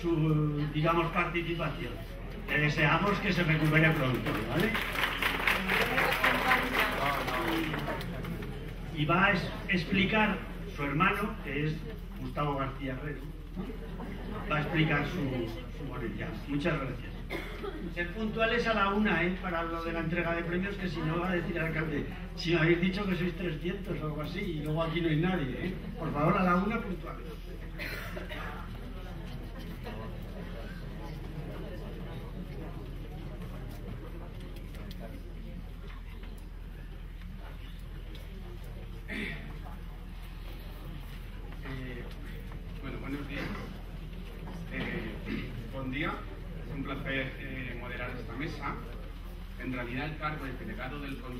su, digamos, participación. Le deseamos que se recupere pronto, ¿vale? Y va a explicar su hermano, que es Gustavo García Herrero, va a explicar su, su Muchas gracias. Ser puntuales a la una, ¿eh? Para lo de la entrega de premios, que si no va a decir el alcalde, si me habéis dicho que sois 300 o algo así, y luego aquí no hay nadie, ¿eh? Por favor, a la una puntuales.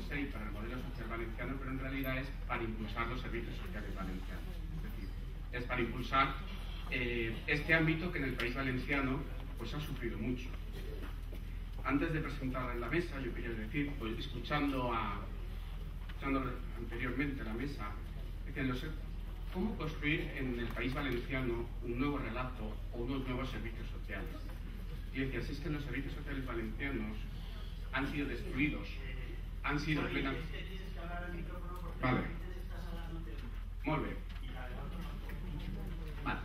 6 para el modelo social valenciano, pero en realidad es para impulsar los servicios sociales valencianos. Es decir, es para impulsar eh, este ámbito que en el país valenciano pues, ha sufrido mucho. Antes de presentarla en la mesa, yo quería decir, pues, escuchando, a, escuchando anteriormente a la mesa, los, ¿cómo construir en el país valenciano un nuevo relato o unos nuevos servicios sociales? Y decía, si es que los servicios sociales valencianos han sido destruidos han sido plenamente... Vale. Bien. Vale.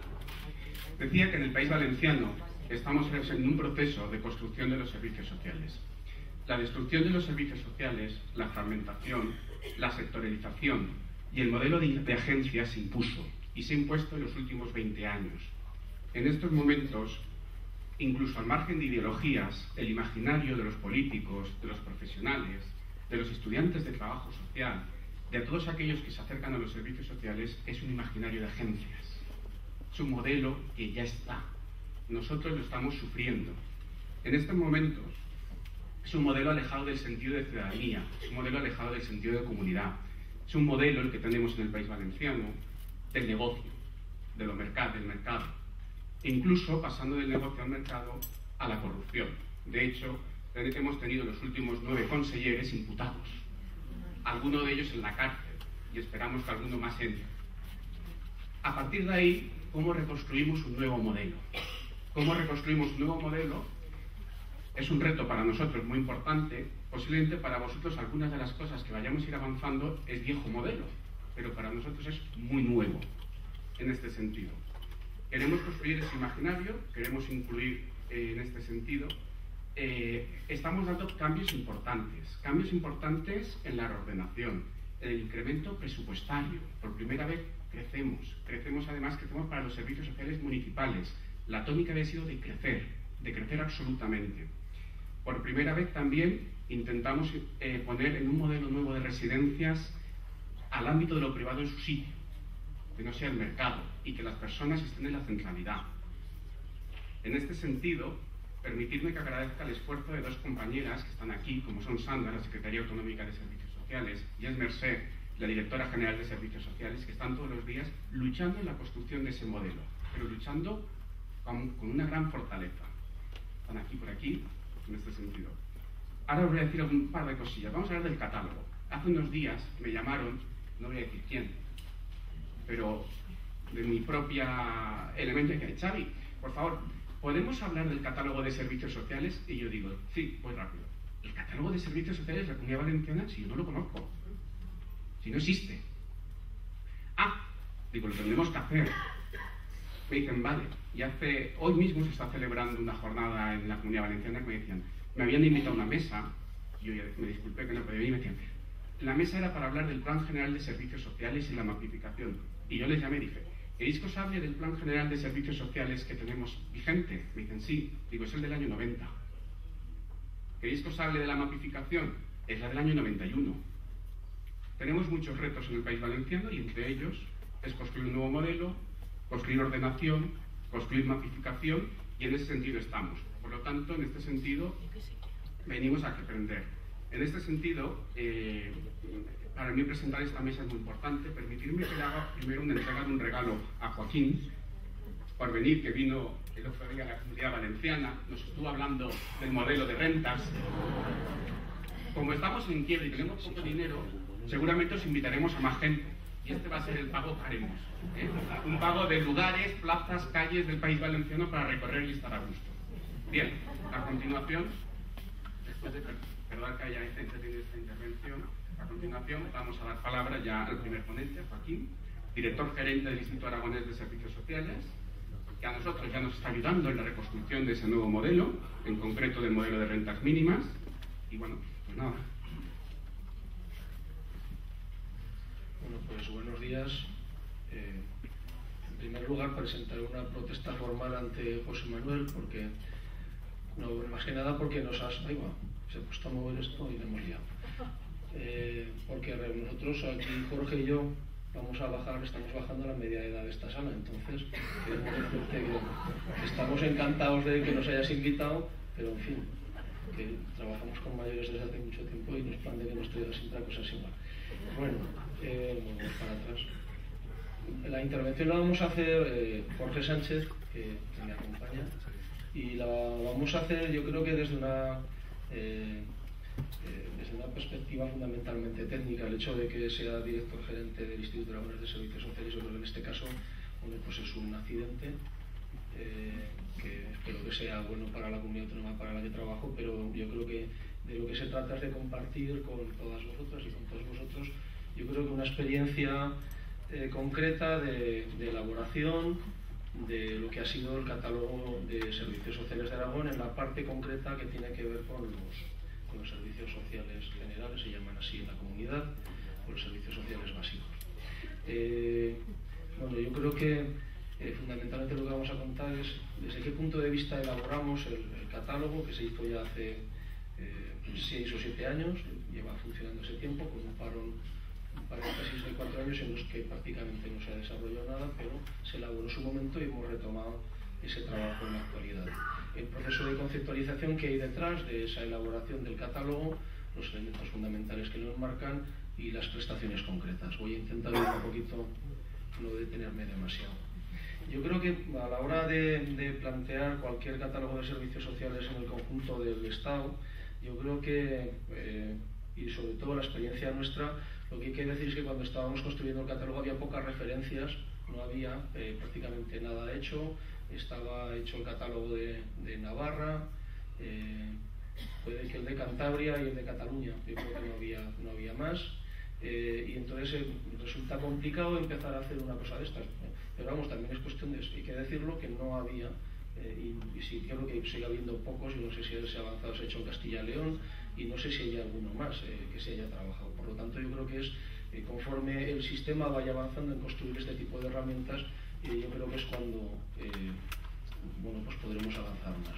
Decía que en el país valenciano estamos en un proceso de construcción de los servicios sociales. La destrucción de los servicios sociales, la fragmentación, la sectorialización y el modelo de, de agencia se impuso y se ha impuesto en los últimos 20 años. En estos momentos incluso al margen de ideologías, el imaginario de los políticos, de los profesionales, de los estudiantes de trabajo social, de todos aquellos que se acercan a los servicios sociales, es un imaginario de agencias. Es un modelo que ya está. Nosotros lo estamos sufriendo. En estos momentos es un modelo alejado del sentido de ciudadanía, es un modelo alejado del sentido de comunidad. Es un modelo el que tenemos en el país valenciano del negocio, de lo mercado, del mercado incluso pasando del negocio al mercado a la corrupción. De hecho, hemos tenido los últimos nueve consejeros imputados, algunos de ellos en la cárcel, y esperamos que alguno más entre. A partir de ahí, ¿cómo reconstruimos un nuevo modelo? ¿Cómo reconstruimos un nuevo modelo? Es un reto para nosotros muy importante. Posiblemente para vosotros algunas de las cosas que vayamos a ir avanzando es viejo modelo, pero para nosotros es muy nuevo en este sentido. Queremos construir ese imaginario, queremos incluir eh, en este sentido. Eh, estamos dando cambios importantes, cambios importantes en la reordenación, en el incremento presupuestario. Por primera vez crecemos, crecemos además, crecemos para los servicios sociales municipales. La tónica había sido de crecer, de crecer absolutamente. Por primera vez también intentamos eh, poner en un modelo nuevo de residencias al ámbito de lo privado en su sitio que no sea el mercado y que las personas estén en la centralidad. En este sentido, permitidme que agradezca el esfuerzo de dos compañeras que están aquí, como son Sandra, la Secretaría Autonómica de Servicios Sociales, y es Merced, la Directora General de Servicios Sociales, que están todos los días luchando en la construcción de ese modelo, pero luchando con una gran fortaleza. Están aquí por aquí, en este sentido. Ahora os voy a decir un par de cosillas. Vamos a hablar del catálogo. Hace unos días me llamaron, no voy a decir quién, pero de mi propia elemento que hay. Xavi, por favor, ¿podemos hablar del catálogo de servicios sociales? Y yo digo, sí, muy rápido. ¿El catálogo de servicios sociales de la Comunidad Valenciana? Si yo no lo conozco. Si no existe. Ah, digo, lo tenemos que hacer. Me dicen, vale. Y hace, hoy mismo se está celebrando una jornada en la Comunidad Valenciana que me decían, me habían invitado a una mesa, yo me disculpé que no podía venir, y me decían, la mesa era para hablar del Plan General de Servicios Sociales y la mapificación. Y yo les llamé y dije, ¿queréis que os hable del Plan General de Servicios Sociales que tenemos vigente? Me dicen, sí. Digo, es el del año 90. ¿Queréis que os hable de la mapificación? Es la del año 91. Tenemos muchos retos en el país valenciano y entre ellos es construir un nuevo modelo, construir ordenación, construir mapificación y en ese sentido estamos. Por lo tanto, en este sentido, venimos a aprender. En este sentido, eh, para mí presentar esta mesa es muy importante. Permitirme que le haga primero una entrega de un regalo a Joaquín, por venir, que vino el otro día a la comunidad valenciana, nos estuvo hablando del modelo de rentas. Como estamos en quiebra y tenemos poco dinero, seguramente os invitaremos a más gente. Y este va a ser el pago que haremos. ¿eh? Un pago de lugares, plazas, calles del País Valenciano para recorrer y estar a gusto. Bien, a continuación, después de perdón que haya esta intervención, a continuación vamos a dar palabra ya al primer ponente, Joaquín, director gerente del Instituto Aragonés de Servicios Sociales, que a nosotros ya nos está ayudando en la reconstrucción de ese nuevo modelo, en concreto del modelo de rentas mínimas. Y bueno, pues nada. Bueno, pues buenos días. Eh, en primer lugar, presentaré una protesta formal ante José Manuel, porque, no, más que nada porque nos has... Ahí va, se ha puesto a mover esto y le hemos liado. Porque nosotros aquí, Jorge y yo, vamos a bajar, estamos bajando la media edad de esta sala, entonces estamos encantados de que nos hayas invitado, pero en fin, que trabajamos con mayores desde hace mucho tiempo y nos plan de que nos traiga siempre cosas igual. Bueno, eh, para atrás. La intervención la vamos a hacer eh, Jorge Sánchez, que, me acompaña, y la vamos a hacer yo creo que desde una... Eh, eh, desde una perspectiva fundamentalmente técnica, el hecho de que sea director gerente del Instituto de de Servicios Sociales, yo creo en este caso pues es un accidente eh, que espero que sea bueno para la comunidad autónoma para la que trabajo, pero yo creo que de lo que se trata es de compartir con todas vosotras y con todos vosotros, yo creo que una experiencia concreta de elaboración de lo que ha sido el catálogo de servicios sociales de Aragón en la parte concreta que tiene que ver con los con los servicios sociales generales, se llaman así en la comunidad, o los servicios sociales básicos. Eh, bueno, yo creo que eh, fundamentalmente lo que vamos a contar es desde qué punto de vista elaboramos el, catálogo que se hizo ya hace eh, seis o siete años, lleva funcionando ese tiempo con un parón un par de casi de cuatro años en los que prácticamente no se ha desarrollado nada, pero se elaboró su momento y hemos retomado ese trabajo en la actualidad el proceso de conceptualización que hay detrás de esa elaboración del catálogo, los elementos fundamentales que lo enmarcan y las prestaciones concretas. Voy a intentar un poquito no detenerme demasiado. Yo creo que a la hora de, plantear cualquier catálogo de servicios sociales en el conjunto del Estado, yo creo que, eh, y sobre todo la experiencia nuestra, lo que que decir es que cuando estábamos construyendo el catálogo había pocas referencias, no había eh, prácticamente nada hecho, estaba hecho el catálogo de, Navarra, eh, puede que el de Cantabria y el de Cataluña, yo creo que no había, no había más. Eh, y entonces eh, resulta complicado empezar a hacer una cosa de estas. Pero vamos, también es cuestión de, hay que decirlo, que no había, y, y, sí creo que sigue habiendo pocos, y no sé si ese avanzado se ha hecho en Castilla y León, y no sé si hay alguno más que se haya trabajado. Por lo tanto, yo creo que es conforme el sistema vaya avanzando en construir este tipo de herramientas, y yo creo que es cuando eh, bueno, pues podremos avanzar más.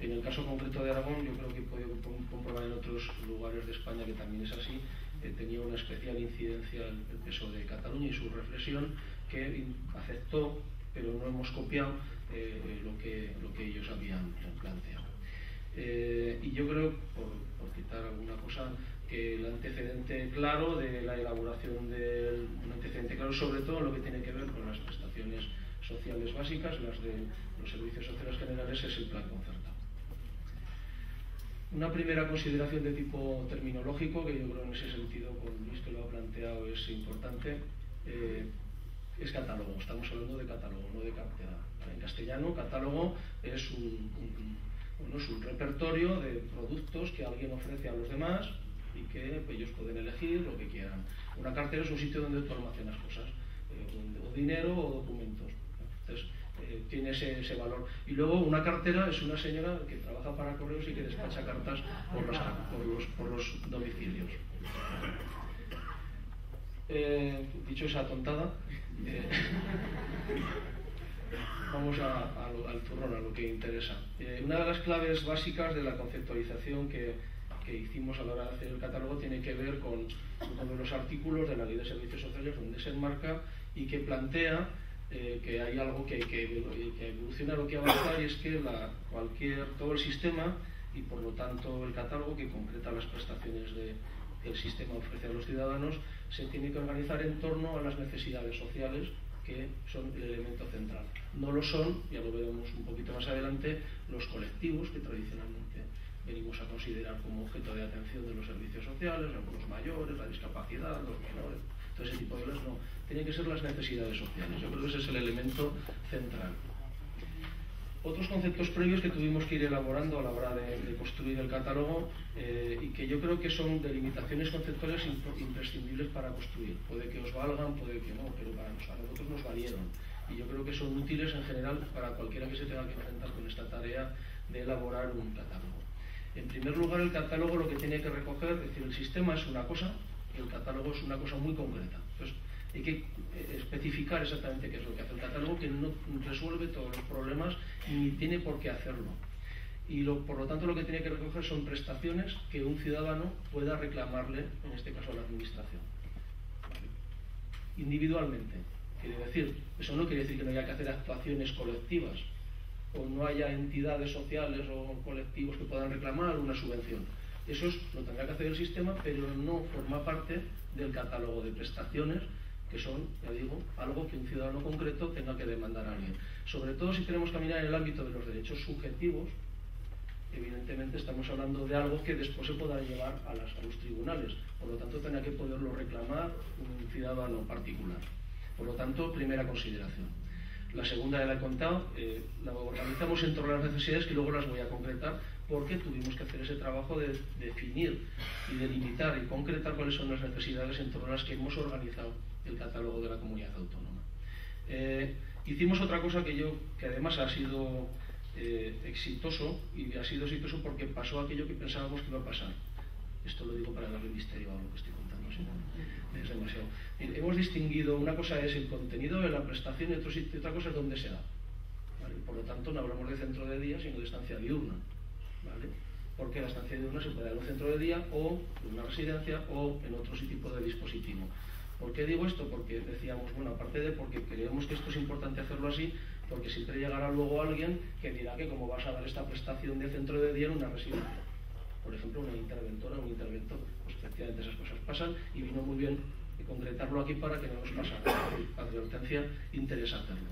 En el caso concreto de Aragón, yo creo que podido comprobar en otros lugares de España que también es así, eh, tenía una especial incidencia el, peso de Cataluña y su reflexión que aceptó, pero no hemos copiado eh, lo, que, lo que ellos habían planteado. Y yo creo, por, por citar alguna cosa, el antecedente claro de la elaboración del un antecedente claro sobre todo lo que tiene que ver con las prestaciones sociales básicas, las de los servicios sociales generales, es el plan concertado. Una primera consideración de tipo terminológico, que yo creo en ese sentido, con Luis que lo ha planteado, es importante, eh, es catálogo. Estamos hablando de catálogo, no de cartera. En castellano, catálogo es un, es un repertorio de productos que alguien ofrece a los demás y que pues, ellos pueden elegir lo que quieran. Una cartera es un sitio donde tú almacenas cosas, eh, o dinero o documentos. Entonces, eh, tiene ese, ese, valor. Y luego una cartera es una señora que trabaja para correos y que despacha cartas por, los, por los, domicilios. Eh, dicho esa tontada, vamos al turrón, a lo que interesa. una de las claves básicas de la conceptualización que, hicimos a la hora de hacer el catálogo tiene que ver con uno de los artículos de la Ley de Servicios Sociales donde se enmarca y que plantea eh, que hay algo que, que, que evoluciona lo que avanzar y es que cualquier, todo el sistema y por lo tanto el catálogo que concreta las prestaciones de, que el sistema ofrece a los ciudadanos se tiene que organizar en torno a las necesidades sociales que son el elemento central. No lo son, ya lo veremos un poquito más adelante, los colectivos que tradicionalmente venimos a considerar como objeto de atención de los servicios sociales, los mayores, la discapacidad, los menores. todo ese tipo de cosas, no. Tienen que ser las necesidades sociales. Yo creo que ese es el elemento central. Otros conceptos previos que tuvimos que ir elaborando a la hora de, construir el catálogo eh, y que yo creo que son delimitaciones conceptuales imprescindibles para construir. Puede que os valgan, puede que no, pero para nosotros nos valieron. Y yo creo que son útiles en general para cualquiera que se tenga que enfrentar con esta tarea de elaborar un catálogo. En primer lugar, el catálogo lo que tiene que recoger, es decir, el sistema es una cosa el catálogo es una cosa muy concreta. Entonces, hay que eh, especificar exactamente qué es lo que hace el catálogo, que no resuelve todos los problemas ni tiene por qué hacerlo. Y por lo tanto lo que tiene que recoger son prestaciones que un ciudadano pueda reclamarle, en este caso a la administración. Individualmente. Quiere decir, eso no quiere decir que no haya que hacer actuaciones colectivas o no haya entidades sociales o colectivos que puedan reclamar una subvención. Eso lo tendrá que hacer el sistema, pero no forma parte del catálogo de prestaciones que son, ya digo, algo que un ciudadano concreto tenga que demandar a alguien. Sobre todo si queremos caminar en el ámbito de los derechos subjetivos, evidentemente estamos hablando de algo que después se pueda llevar a, los tribunales, por lo tanto tendrá que poderlo reclamar un ciudadano particular. Por lo tanto, primera consideración. La segunda ya la he contado, eh, la organizamos en torno a las necesidades que luego las voy a concretar porque tuvimos que hacer ese trabajo de definir y delimitar y concretar cuáles son las necesidades en torno a las que hemos organizado el catálogo de la comunidad autónoma. Eh, hicimos otra cosa que yo, que además ha sido eh, exitoso, y ha sido exitoso porque pasó aquello que pensábamos que iba a pasar. Esto lo digo para darle misterio a lo que estoy contando, es demasiado. Hemos distinguido, una cosa es el contenido de la prestación y, otra cosa es dónde se da. Por lo tanto, no hablamos de centro de día, sino de estancia diurna. ¿vale? Porque la estancia diurna se puede dar en un centro de día o en una residencia o en otro tipo de dispositivo. ¿Por qué digo esto? Porque decíamos, bueno, aparte de porque creemos que esto es importante hacerlo así, porque siempre llegará luego alguien que dirá que como vas a dar esta prestación de centro de día en una residencia. Por ejemplo, una interventora, un interventor, pues efectivamente esas cosas pasan y vino muy bien concretarlo aquí para que no nos pase advertencia, interesa hacerlo.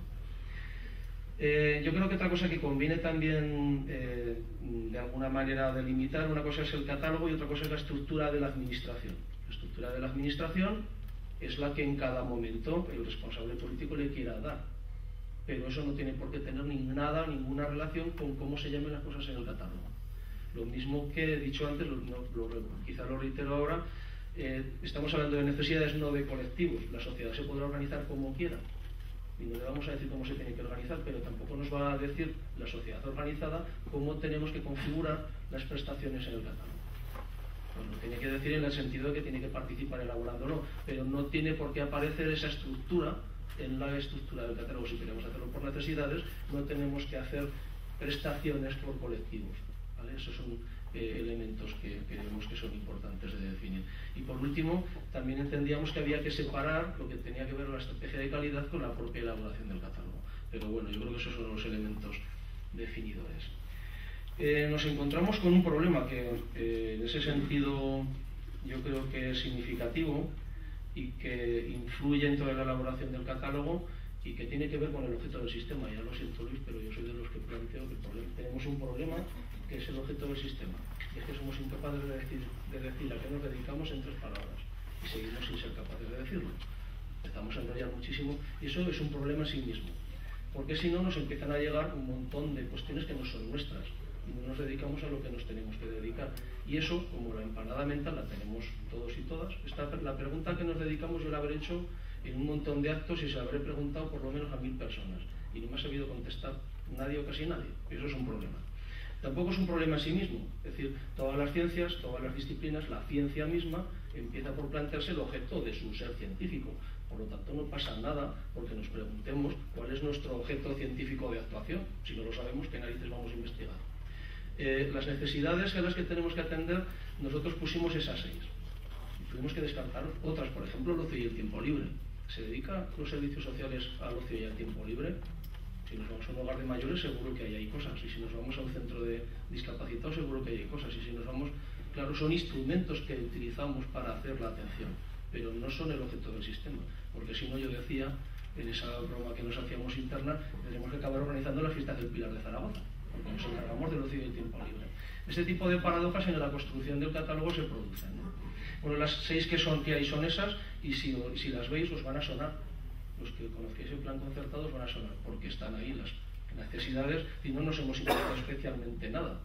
Eh, yo creo que otra cosa que conviene también eh, de alguna manera delimitar, una cosa es el catálogo y otra cosa es la estructura de la administración. La estructura de la administración es la que en cada momento el responsable político le quiera dar. Pero eso no tiene por qué tener ni nada, ninguna relación con cómo se llamen las cosas en el catálogo. Lo mismo que he dicho antes, quizá lo reitero ahora, eh, estamos hablando de necesidades no de colectivos. La sociedad se podrá organizar como quiera. Y no le vamos a decir cómo se tiene que organizar, pero tampoco nos va a decir la sociedad organizada cómo tenemos que configurar las prestaciones en el catálogo lo tiene que decir en el sentido de que tiene que participar elaborándolo, pero no tiene por qué aparecer esa estructura en la estructura del catálogo. Si queremos hacerlo por necesidades, no tenemos que hacer prestaciones por colectivos. Esos son eh, elementos que creemos que son importantes de definir. Y por último, también entendíamos que había que separar lo que tenía que ver la estrategia de calidad con la propia elaboración del catálogo. Pero bueno, yo creo que esos son los elementos definidores. Eh, nos encontramos con un problema que en ese sentido yo creo que es significativo y que influye en toda la elaboración del catálogo y que tiene que ver con el objeto del sistema. Ya lo siento Luis, pero yo soy de los que planteo que tenemos un problema que es el objeto del sistema. Y es que somos incapaces de decir, de decir a qué nos dedicamos en tres palabras y seguimos sin ser capaces de decirlo. Empezamos a enrollar muchísimo y eso es un problema en sí mismo. Porque si no nos empiezan a llegar un montón de cuestiones que no son nuestras no nos dedicamos a lo que nos tenemos que dedicar. Y eso, como la empanada mental la tenemos todos y todas, esta, la pregunta que nos dedicamos yo la habré hecho en un montón de actos y se habré preguntado por lo menos a mil personas. Y no me ha sabido contestar nadie o casi nadie. Eso es un problema. Tampoco es un problema en sí mismo. Es decir, todas las ciencias, todas las disciplinas, la ciencia misma empieza por plantearse el objeto de su ser científico. Por lo tanto, no pasa nada porque nos preguntemos cuál es nuestro objeto científico de actuación. Si no lo sabemos, ¿qué narices vamos a investigar? Eh, las necesidades a las que tenemos que atender, nosotros pusimos esas seis. Tuvimos que descartar otras, por ejemplo, el ocio y el tiempo libre. ¿Se dedica los servicios sociales al ocio y al tiempo libre? Si nos vamos a un hogar de mayores, seguro que ahí hay cosas. Y si nos vamos a un centro de discapacitados, seguro que hay cosas. Y si nos vamos, claro, son instrumentos que utilizamos para hacer la atención, pero no son el objeto del sistema. Porque si no, yo decía, en esa broma que nos hacíamos interna, tendremos que acabar organizando las fiestas del Pilar de Zaragoza porque nos encargamos del ocio y del tiempo libre. Este tipo de paradojas en la construcción del catálogo se producen. Bueno, las seis que son que hay son esas, y si, si las veis os van a sonar. Los que conozcáis el plan concertado os van a sonar, porque están ahí las necesidades y no nos hemos inventado especialmente nada,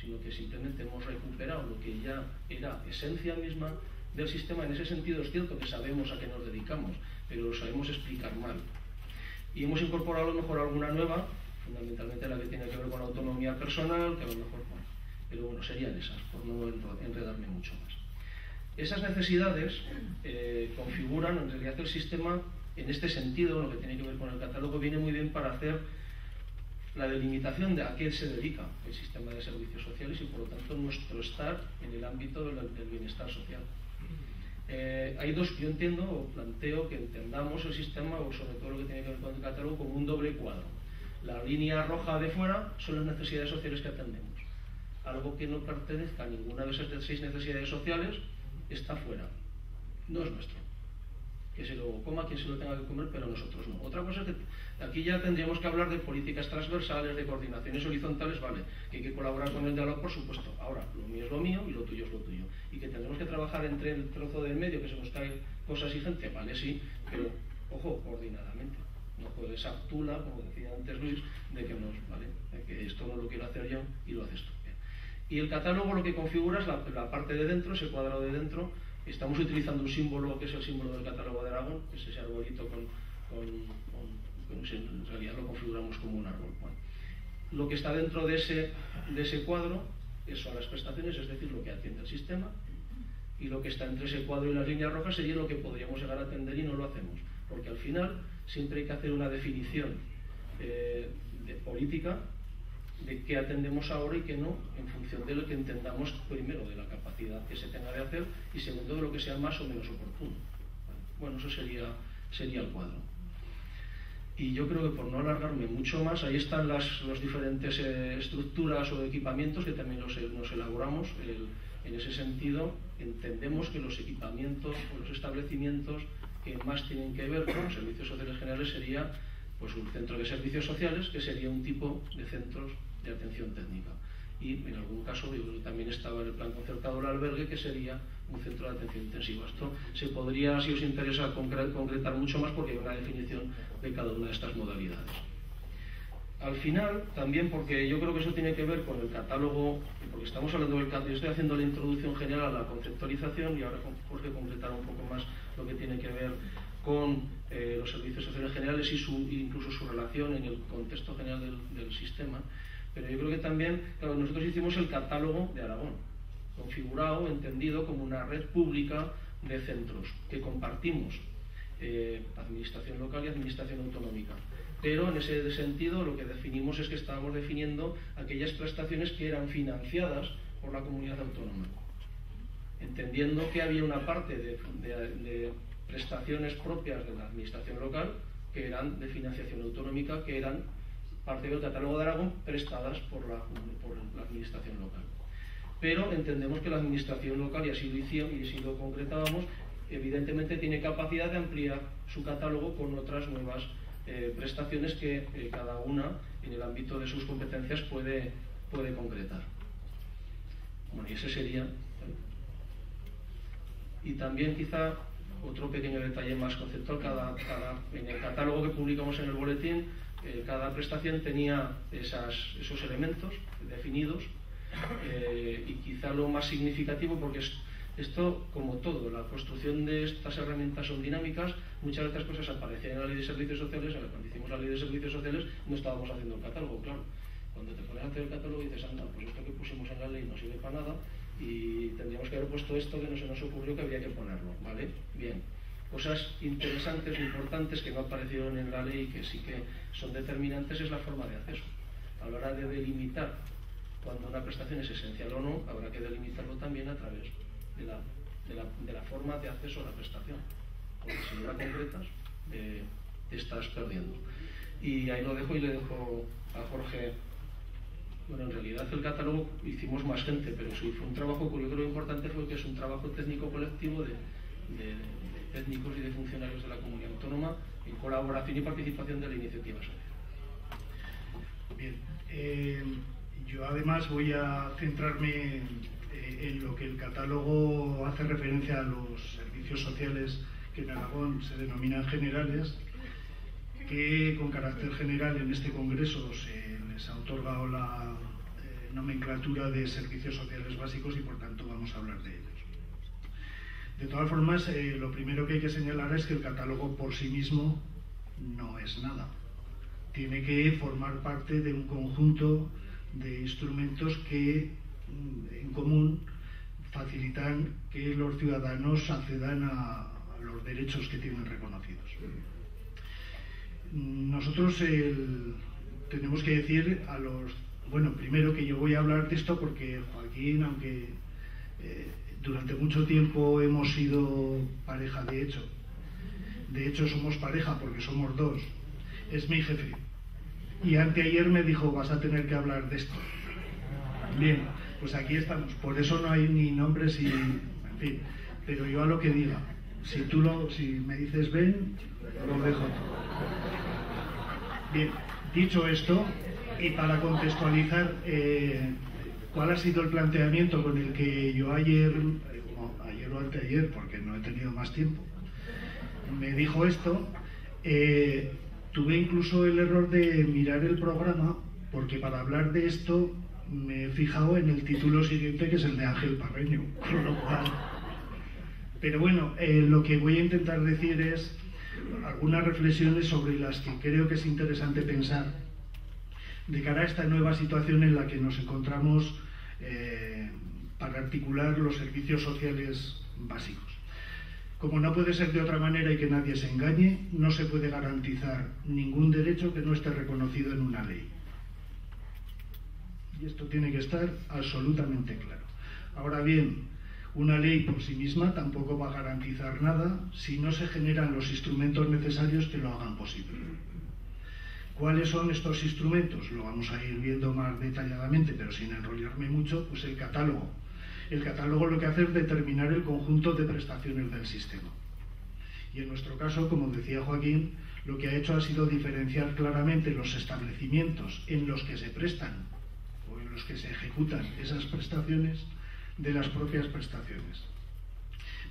sino que simplemente hemos recuperado lo que ya era esencia misma del sistema. En ese sentido es cierto que sabemos a qué nos dedicamos, pero lo sabemos explicar mal. Y hemos incorporado a lo mejor alguna nueva, fundamentalmente la que tiene que ver con autonomía personal, que a lo mejor, bueno, pero bueno, serían esas, por no enredarme mucho más. Esas necesidades eh, configuran en realidad el sistema en este sentido, lo que tiene que ver con el catálogo, viene muy bien para hacer la delimitación de a qué se dedica el sistema de servicios sociales y por lo tanto nuestro estar en el ámbito del, bienestar social. Eh, hay dos, yo entiendo o planteo que entendamos el sistema o sobre todo lo que tiene que ver con el catálogo como un doble cuadro. La línea roja de fuera son las necesidades sociales que atendemos. Algo que no pertenezca a ninguna de esas seis necesidades sociales está fuera. No es nuestro que se lo coma quien se lo tenga que comer, pero nosotros no. Otra cosa es que aquí ya tendríamos que hablar de políticas transversales, de coordinaciones horizontales, vale, que hay que colaborar con el diálogo, por supuesto. Ahora, lo mío es lo mío y lo tuyo es lo tuyo. Y que tendremos que trabajar entre el trozo del medio, que se nos cae cosas y gente, vale, sí, pero, ojo, coordinadamente. No ser tula, como decía antes Luis, de que, esto no lo quiero hacer yo y lo haces tú. Y el catálogo lo que configura es la, parte de dentro, ese cuadrado de dentro, Estamos utilizando un símbolo que es el símbolo del catálogo de Aragón, que es ese arbolito con, en realidad lo configuramos como un árbol. lo que está dentro de ese, de ese cuadro son las prestaciones, es decir, lo que atiende el sistema, y lo que está entre ese cuadro y las líneas rojas sería lo que podríamos llegar a atender y no lo hacemos, porque al final siempre hay que hacer una definición eh, política de qué atendemos ahora y qué no, en función de lo que entendamos primero de la capacidad que se tenga de hacer y segundo de lo que sea más o menos oportuno. Bueno, eso sería, sería el cuadro. Y yo creo que por no alargarme mucho más, ahí están las diferentes eh, estructuras o equipamientos que también los, nos elaboramos. en ese sentido, entendemos que los equipamientos o los establecimientos que más tienen que ver con servicios sociales generales sería pues un centro de servicios sociales, que sería un tipo de centros de atención técnica. Y en algún caso también estaba en el plan concertado el albergue, que sería un centro de atención intensiva. Esto se podría, si os interesa, concretar mucho más porque hay una definición de cada una de estas modalidades. Al final, también porque yo creo que eso tiene que ver con el catálogo, porque estamos hablando del catálogo, estoy haciendo la introducción general a la conceptualización y ahora Jorge concretar un poco más lo que tiene que ver con eh, los servicios sociales generales y su, incluso su relación en el contexto general del sistema. Pero yo creo que también, claro, nosotros hicimos el catálogo de Aragón, configurado, entendido como una red pública de centros que compartimos, eh, administración local y administración autonómica. Pero en ese sentido lo que definimos es que estábamos definiendo aquellas prestaciones que eran financiadas por la comunidad autónoma, entendiendo que había una parte de, prestaciones propias de la administración local que eran de financiación autonómica, que eran parte del catálogo de Aragón prestadas por la, administración local. Pero entendemos que la administración local, y así lo hicimos y así lo concretábamos, evidentemente tiene capacidad de ampliar su catálogo con otras nuevas eh, prestaciones que eh, cada una en el ámbito de sus competencias puede, puede concretar. Bueno, y ese sería. Y también quizá otro pequeño detalle más conceptual, cada, en el catálogo que publicamos en el boletín eh, cada prestación tenía esos elementos definidos eh, y quizá lo más significativo porque esto, como todo, la construcción de estas herramientas son dinámicas, muchas de estas cosas aparecían en la ley de servicios sociales, cuando hicimos la ley de servicios sociales no estábamos haciendo el catálogo, claro. Cuando te pones a hacer el catálogo dices, anda, pues esto que pusimos en la ley no sirve para nada y tendríamos que haber puesto esto que no se nos ocurrió que había que ponerlo, ¿vale? Bien cosas interesantes o importantes que no aparecieron en la ley y que sí que son determinantes es la forma de acceso. A la hora de delimitar cuando una prestación es esencial o no, habrá que delimitarlo también a través de la, de la, forma de acceso a la prestación. Porque si no la concretas, eh, estás perdiendo. Y ahí lo dejo y le dejo a Jorge. Bueno, en realidad el catálogo hicimos más gente, pero sí fue un trabajo que yo creo importante fue que es un trabajo técnico colectivo de técnicos y de funcionarios de la comunidad autónoma en colaboración y participación de la iniciativa social. Bien. Eh, además voy a centrarme eh, en lo que el catálogo hace referencia a los servicios sociales que en Aragón se denominan generales, que con carácter general en este Congreso se les ha otorgado la eh, nomenclatura de servicios sociales básicos y por tanto vamos a hablar de ellos. De todas formas, eh, lo primero que hay que señalar es que el catálogo por sí mismo no es nada. Tiene que formar parte de un conjunto de instrumentos que mm, en común facilitan que los ciudadanos accedan a, los derechos que tienen reconocidos. Nosotros tenemos que decir a los... Bueno, primero que yo voy a hablar de esto porque Joaquín, aunque eh, durante mucho tiempo hemos sido pareja de hecho. De hecho somos pareja porque somos dos. Es mi jefe. Y anteayer me dijo, vas a tener que hablar de esto. Bien, pues aquí estamos. Por eso no hay ni nombres y... En fin. Pero yo a lo que diga. Si tú lo, si me dices ven, lo dejo. Bien, dicho esto, y para contextualizar, eh, ¿Cuál ha sido el planteamiento con el que yo ayer, ayer o anteayer, porque no he tenido más tiempo, me dijo esto? Eh, tuve incluso el error de mirar el programa, porque para hablar de esto me he fijado en el título siguiente, que es el de Ángel Parreño, Pero bueno, eh, lo que voy a intentar decir es algunas reflexiones sobre las que creo que es interesante pensar de cara a esta nueva situación en la que nos encontramos eh, para articular los servicios sociales básicos. Como no puede ser de otra manera y que nadie se engañe, no se puede garantizar ningún derecho que no esté reconocido en una ley. Y esto tiene que estar absolutamente claro. Ahora bien, una ley por sí misma tampoco va a garantizar nada si no se generan los instrumentos necesarios que lo hagan posible. ¿Cuáles son estos instrumentos? Lo vamos a ir viendo más detalladamente, pero sin enrollarme mucho, pues el catálogo. El catálogo lo que hace es determinar el conjunto de prestaciones del sistema. Y en nuestro caso, como decía Joaquín, lo que ha hecho ha sido diferenciar claramente los establecimientos en los que se prestan o en los que se ejecutan esas prestaciones de las propias prestaciones.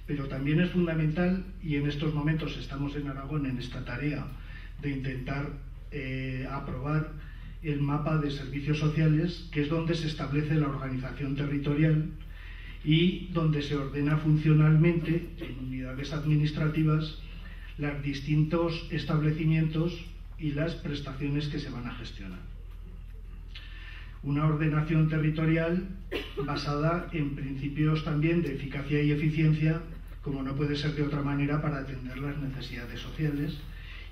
Pero también es fundamental, y en estos momentos estamos en Aragón en esta tarea de intentar eh, aprobar el mapa de servicios sociales, que es donde se establece la organización territorial y donde se ordena funcionalmente en unidades administrativas los distintos establecimientos y las prestaciones que se van a gestionar. Una ordenación territorial basada en principios también de eficacia y eficiencia, como no puede ser de otra manera para atender las necesidades sociales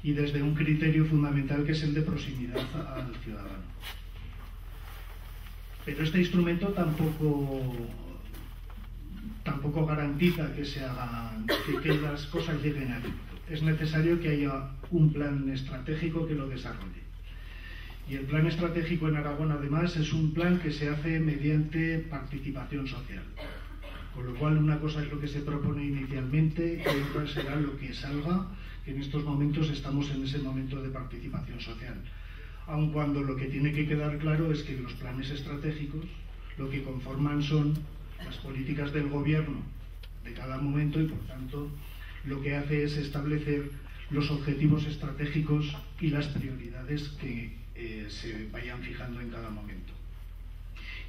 y desde un criterio fundamental que es el de proximidad al ciudadano. Pero este instrumento tampoco, tampoco garantiza que, se hagan, que, las cosas lleguen a Es necesario que haya un plan estratégico que lo desarrolle. Y el plan estratégico en Aragón, además, es un plan que se hace mediante participación social. Con lo cual, una cosa es lo que se propone inicialmente y otra será lo que salga en estos momentos estamos en ese momento de participación social. Aun cuando lo que tiene que quedar claro es que los planes estratégicos lo que conforman son las políticas del gobierno de cada momento y por tanto lo que hace es establecer los objetivos estratégicos y las prioridades que eh, se vayan fijando en cada momento.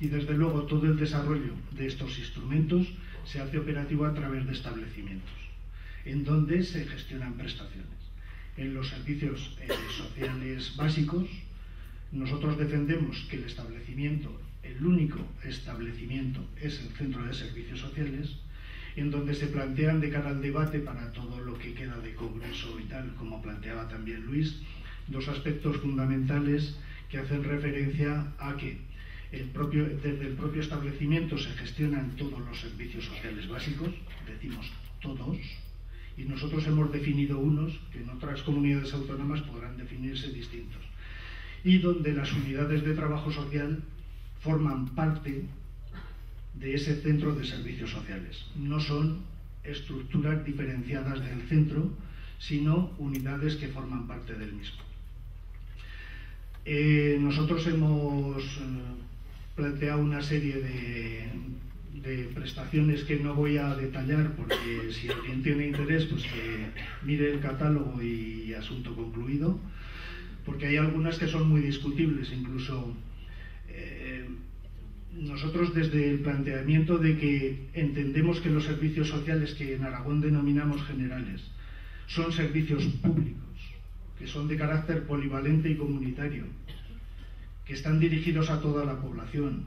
Y desde luego todo el desarrollo de estos instrumentos se hace operativo a través de establecimientos en donde se gestionan prestaciones. En los servicios eh, sociales básicos, nosotros defendemos que el establecimiento, el único establecimiento, es el centro de servicios sociales, en donde se plantean de cara al debate para todo lo que queda de Congreso y tal, como planteaba también Luis, dos aspectos fundamentales que hacen referencia a que el propio, desde el propio establecimiento se gestionan todos los servicios sociales básicos, decimos todos, y nosotros hemos definido unos que en otras comunidades autónomas podrán definirse distintos. Y donde las unidades de trabajo social forman parte de ese centro de servicios sociales. No son estructuras diferenciadas del centro, sino unidades que forman parte del mismo. Eh, nosotros hemos eh, plantea una serie de, de prestaciones que no voy a detallar porque si alguien tiene interés, pues que mire el catálogo y asunto concluido, porque hay algunas que son muy discutibles, incluso eh, nosotros desde el planteamiento de que entendemos que los servicios sociales que en Aragón denominamos generales son servicios públicos, que son de carácter polivalente y comunitario, que están dirigidos a toda la población,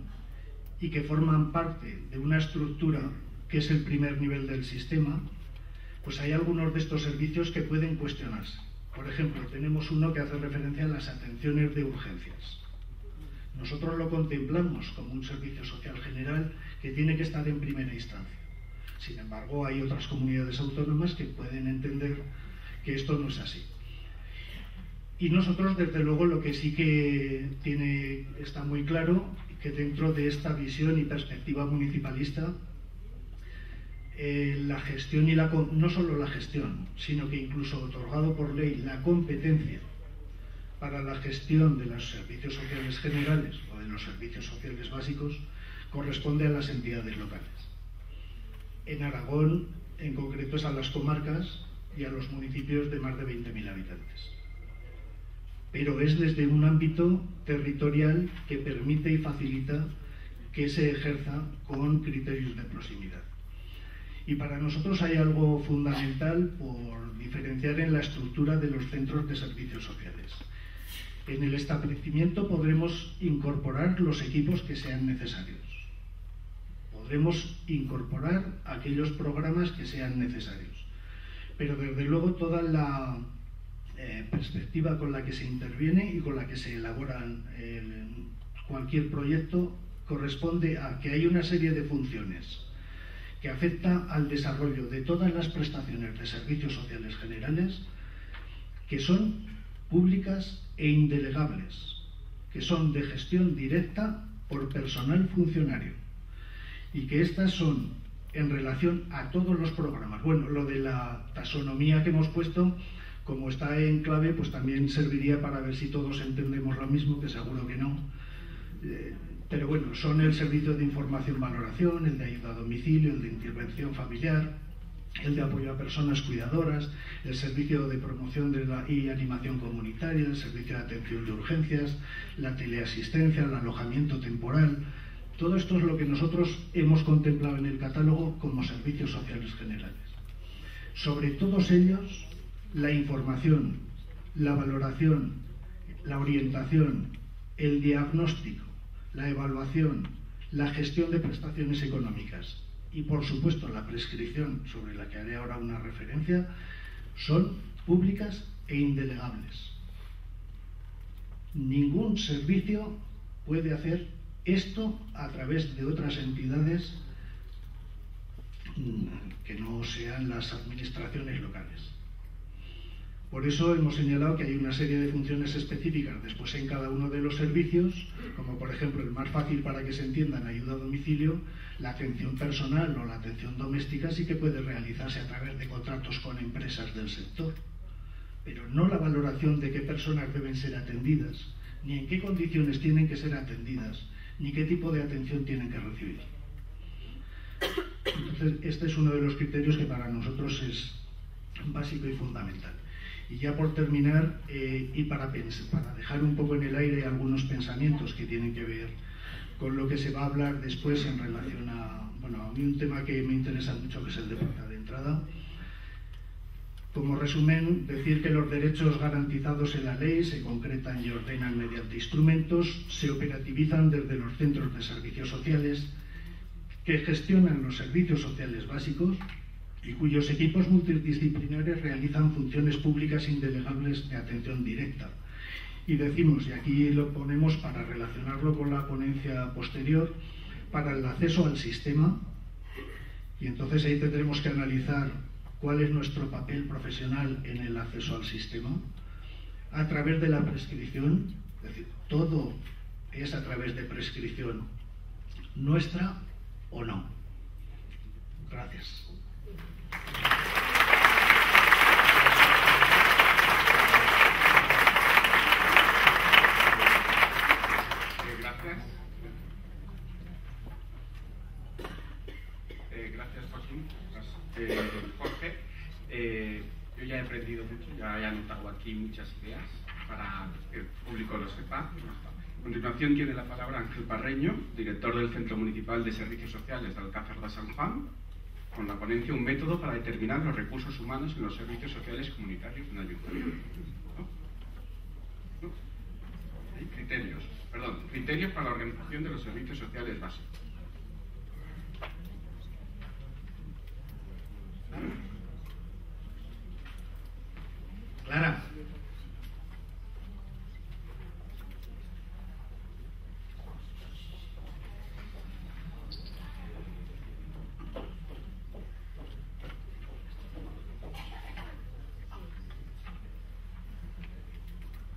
y que forman parte de una estructura que es el primer nivel del sistema, pues hay algunos de estos servicios que pueden cuestionarse. Por ejemplo, tenemos uno que hace referencia a las atenciones de urgencias. Nosotros lo contemplamos como un servicio social general que tiene que estar en primera instancia. Sin embargo, hay otras comunidades autónomas que pueden entender que esto no es así. Y nosotros, desde luego, lo que sí que tiene, está muy claro que dentro de esta visión y perspectiva municipalista, eh, la gestión y la no solo la gestión, sino que incluso otorgado por ley la competencia para la gestión de los servicios sociales generales o de los servicios sociales básicos corresponde a las entidades locales. En Aragón, en concreto, es a las comarcas y a los municipios de más de 20.000 habitantes pero es desde un ámbito territorial que permite y facilita que se ejerza con criterios de proximidad. Y para nosotros hay algo fundamental por diferenciar en la estructura de los centros de servicios sociales. En el establecimiento podremos incorporar los equipos que sean necesarios. Podremos incorporar aquellos programas que sean necesarios. Pero desde luego toda la eh, perspectiva con la que se interviene y con la que se elabora cualquier proyecto corresponde a que hay una serie de funciones que afecta al desarrollo de todas las prestaciones de servicios sociales generales que son públicas e indelegables, que son de gestión directa por personal funcionario y que estas son en relación a todos los programas. Bueno, lo de la taxonomía que hemos puesto como está en clave, pues también serviría para ver si todos entendemos lo mismo, que seguro que no. Eh, pero bueno, son el servicio de información-valoración, el de ayuda a domicilio, el de intervención familiar, el de apoyo a personas cuidadoras, el servicio de promoción de la, y animación comunitaria, el servicio de atención de urgencias, la teleasistencia, el alojamiento temporal. Todo esto es lo que nosotros hemos contemplado en el catálogo como servicios sociales generales. Sobre todos ellos la información, la valoración, la orientación, el diagnóstico, la evaluación, la gestión de prestaciones económicas y, por supuesto, la prescripción, sobre la que haré ahora una referencia, son públicas e indelegables. Ningún servicio puede hacer esto a través de otras entidades mm, que no sean las administraciones locales. Por eso hemos señalado que hay una serie de funciones específicas después en cada uno de los servicios, como por ejemplo el más fácil para que se entiendan, ayuda a domicilio, la atención personal o la atención doméstica sí que puede realizarse a través de contratos con empresas del sector, pero no la valoración de qué personas deben ser atendidas, ni en qué condiciones tienen que ser atendidas, ni qué tipo de atención tienen que recibir. Entonces, este es uno de los criterios que para nosotros es básico y fundamental. Y ya por terminar, eh, y para, dejar un poco en el aire algunos pensamientos que tienen que ver con lo que se va a hablar después en relación a, bueno, a mí un tema que me interesa mucho, que es el de puerta de entrada. Como resumen, decir que los derechos garantizados en la ley se concretan y ordenan mediante instrumentos, se operativizan desde los centros de servicios sociales, que gestionan los servicios sociales básicos, y cuyos equipos multidisciplinares realizan funciones públicas indelegables de atención directa. Y decimos, y aquí lo ponemos para relacionarlo con la ponencia posterior, para el acceso al sistema, y entonces ahí tendremos que analizar cuál es nuestro papel profesional en el acceso al sistema, a través de la prescripción, es decir, todo es a través de prescripción nuestra o no. Gracias. Eh, gracias, eh, don eh, Jorge. Yo ya he aprendido mucho, ya he anotado aquí muchas ideas para que el público lo sepa. A continuación tiene la palabra Ángel Parreño, director del Centro Municipal de Servicios Sociales de Alcázar de San Juan, con la ponencia Un método para determinar los recursos humanos en los servicios sociales comunitarios en ayuntamiento. ¿No? Criterios, perdón, criterios para la organización de los servicios sociales básicos. Clara.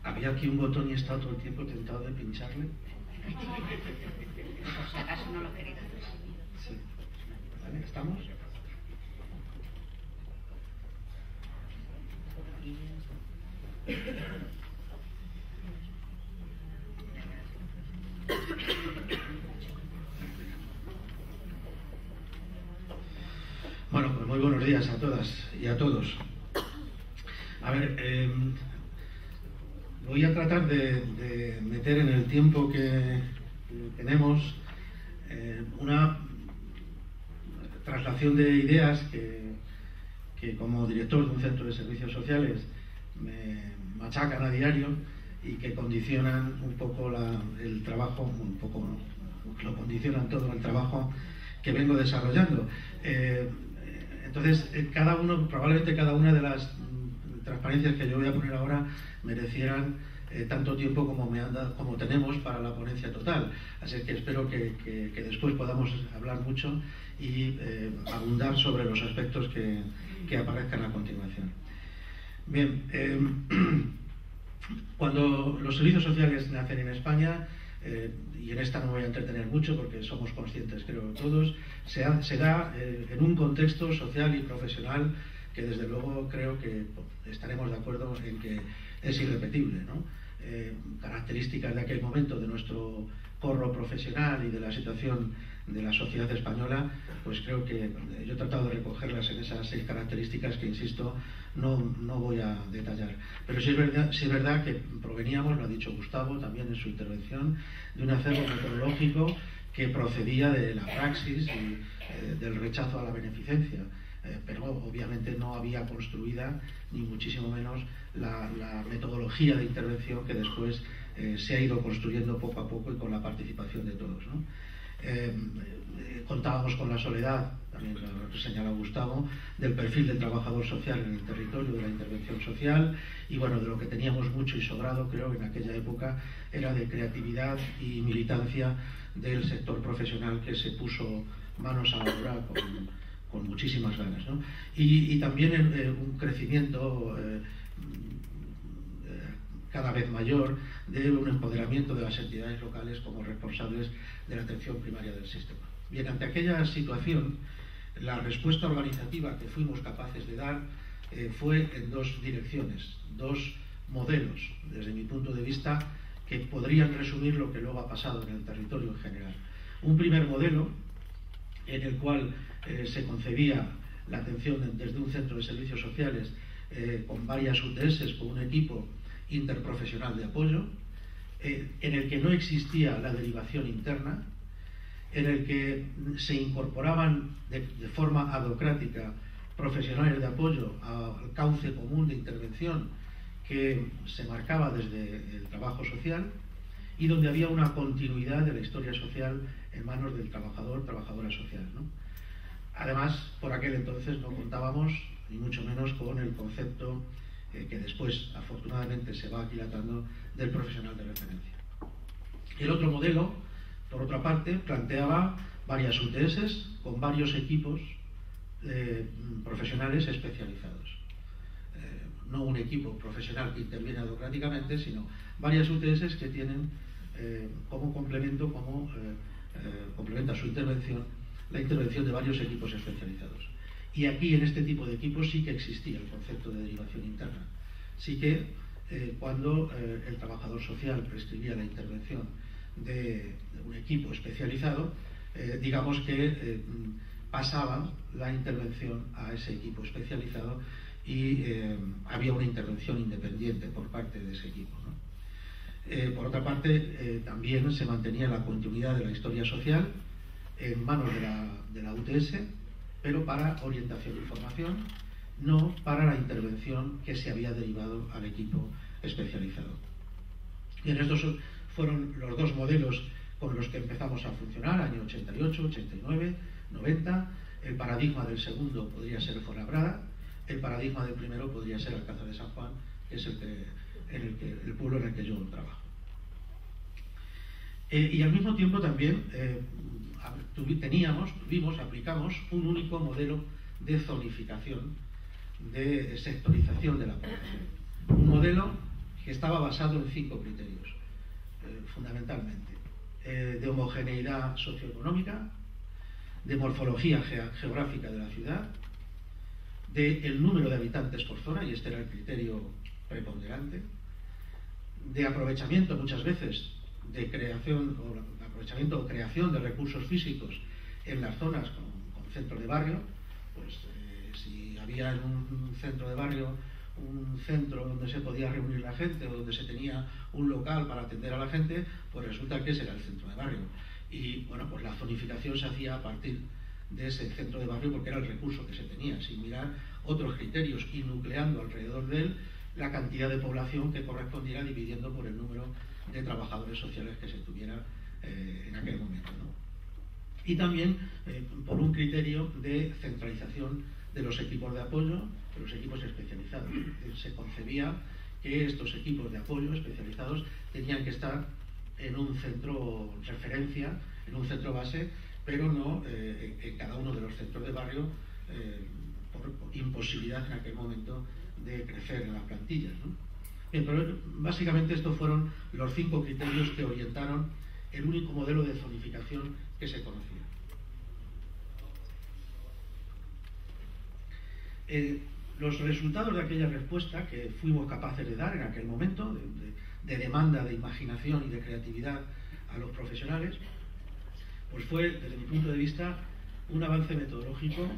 Había aquí un botón y he estado todo el tiempo tentado de pincharle. Por si acaso no lo quería. Sí. ¿Vale? ¿Estamos? Bueno, pues muy buenos días a todas y a todos. A ver, eh, voy a tratar de, meter en el tiempo que tenemos eh, una traslación de ideas que, que, como director de un centro de servicios sociales me machacan a diario y que condicionan un poco el trabajo, un poco lo condicionan todo el trabajo que vengo desarrollando. Eh, entonces, eh, cada uno, probablemente cada una de las transparencias que yo voy a poner ahora merecieran eh, tanto tiempo como, me han dado, como tenemos para la ponencia total. Así que espero que, después podamos hablar mucho y eh, abundar sobre los aspectos que, aparezcan a continuación. Bien, eh, cuando los servicios sociales nacen en España, eh, y en esta no me voy a entretener mucho porque somos conscientes, creo todos, se, da en un contexto social y profesional que desde luego creo que estaremos de acuerdo en que es irrepetible. ¿no? Eh, características de aquel momento de nuestro corro profesional y de la situación de la sociedad española, pues creo que yo he tratado de recogerlas en esas seis características que, insisto, no, no voy a detallar. Pero sí es, verdad, sí es verdad que proveníamos, lo ha dicho Gustavo también en su intervención, de un acervo metodológico que procedía de la praxis y eh, del rechazo a la beneficencia. Eh, pero obviamente no había construida, ni muchísimo menos, la, metodología de intervención que después eh, se ha ido construyendo poco a poco y con la participación de todos. Eh, contábamos con la soledad, también lo señala Gustavo, del perfil del trabajador social en el territorio, de la intervención social, y bueno, de lo que teníamos mucho y sobrado, creo, en aquella época, era de creatividad y militancia del sector profesional que se puso manos a la obra con, muchísimas ganas. ¿no? Y, también eh, un crecimiento eh, cada vez mayor de un empoderamiento de las entidades locales como responsables de la atención primaria del sistema. Bien, ante aquella situación, la respuesta organizativa que fuimos capaces de dar eh, fue en dos direcciones, dos modelos, desde mi punto de vista, que podrían resumir lo que luego ha pasado en el territorio en general. Un primer modelo en el cual eh, se concebía la atención desde un centro de servicios sociales eh, con varias UTS, con un equipo interprofesional de apoyo, eh, en el que no existía la derivación interna, en el que se incorporaban de, forma adocrática profesionales de apoyo al cauce común de intervención que se marcaba desde el trabajo social y donde había una continuidad de la historia social en manos del trabajador, trabajadora social. Además, por aquel entonces no contábamos, ni mucho menos, con el concepto eh, que después, afortunadamente, se va aquilatando del profesional de referencia. El otro modelo, por otra parte, planteaba varias UTS con varios equipos eh, profesionales especializados. Eh, no un equipo profesional que interviene adocráticamente, sino varias UTS que tienen como complemento, como complementa su intervención, la intervención de varios equipos especializados. Y aquí, en este tipo de equipos, sí que existía el concepto de derivación interna. Sí que eh, cuando eh, el trabajador social prescribía la intervención de, un equipo especializado, eh, digamos que pasaba la intervención a ese equipo especializado y había una intervención independiente por parte de ese equipo. Por otra parte, también se mantenía la continuidad de la historia social en manos de la, de la UTS, pero para orientación y formación, no para la intervención que se había derivado al equipo especializado. Bien, estos fueron los dos modelos con los que empezamos a funcionar, año 88, 89, 90. El paradigma del segundo podría ser Fuenlabrada, el paradigma del primero podría ser Alcázar de San Juan, que es el, en el, que, el pueblo en el que yo trabajo. Eh, y al mismo tiempo también eh, teníamos, tuvimos, aplicamos un único modelo de zonificación, de sectorización de la población. Un modelo que estaba basado en cinco criterios, eh, fundamentalmente. de homogeneidad socioeconómica, de morfología geográfica de la ciudad, de el número de habitantes por zona, y este era el criterio preponderante, de aprovechamiento muchas veces de creación o aprovechamiento o creación de recursos físicos en las zonas con, centro de barrio, pues eh, si había en un centro de barrio un centro donde se podía reunir la gente o donde se tenía un local para atender a la gente, pues resulta que ese era el centro de barrio. Y bueno, pues la zonificación se hacía a partir de ese centro de barrio porque era el recurso que se tenía, sin mirar otros criterios y nucleando alrededor de él la cantidad de población que correspondiera dividiendo por el número de trabajadores sociales que se tuviera eh, en aquel momento. Y también eh, por un criterio de centralización de los equipos de apoyo, de los equipos especializados. Se concebía que estos equipos de apoyo especializados tenían que estar en un centro referencia, en un centro base, pero no eh, en cada uno de los centros de barrio por, imposibilidad en aquel momento de crecer en las plantillas. pero básicamente estos fueron los cinco criterios que orientaron el único modelo de zonificación que se conocía. Eh, los resultados de aquella respuesta que fuimos capaces de dar en aquel momento, de, demanda de imaginación y de creatividad a los profesionales, pues fue, desde mi punto de vista, un avance metodológico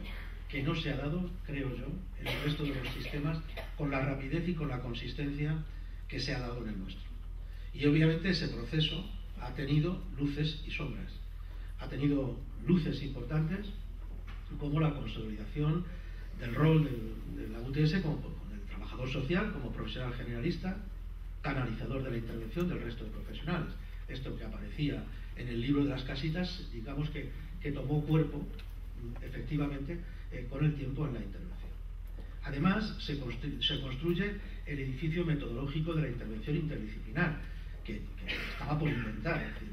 que no se ha dado, creo yo, en el resto de los sistemas con la rapidez y con la consistencia que se ha dado en el nuestro. Y obviamente ese proceso ha tenido luces y sombras. Ha tenido luces importantes como la consolidación del rol de la UTS como, el trabajador social, como profesional generalista, canalizador de la intervención del resto de profesionales. Esto que aparecía en el libro de las casitas, digamos que, que tomó cuerpo, efectivamente, eh, con el tiempo en la intervención. Además, se, construye el edificio metodológico de la intervención interdisciplinar, que, estaba por inventar. Es decir,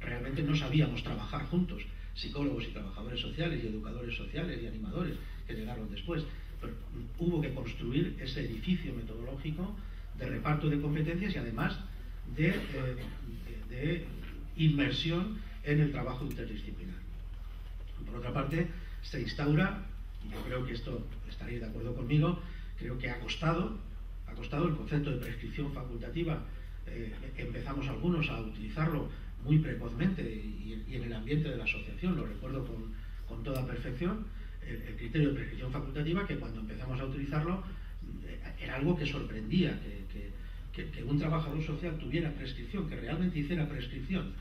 realmente no sabíamos trabajar juntos, psicólogos y trabajadores sociales y educadores sociales y animadores que llegaron después. Pero hubo que construir ese edificio metodológico de reparto de competencias y además de, eh, inmersión en el trabajo interdisciplinar. Por otra parte, se instaura, y yo creo que esto estaréis de acuerdo conmigo, creo que ha costado, ha costado el concepto de prescripción facultativa. Eh, empezamos algunos a utilizarlo muy precozmente y, en el ambiente de la asociación, lo recuerdo con, toda perfección, el, criterio de prescripción facultativa, que cuando empezamos a utilizarlo eh, era algo que sorprendía, que, que un trabajador social tuviera prescripción, que realmente hiciera prescripción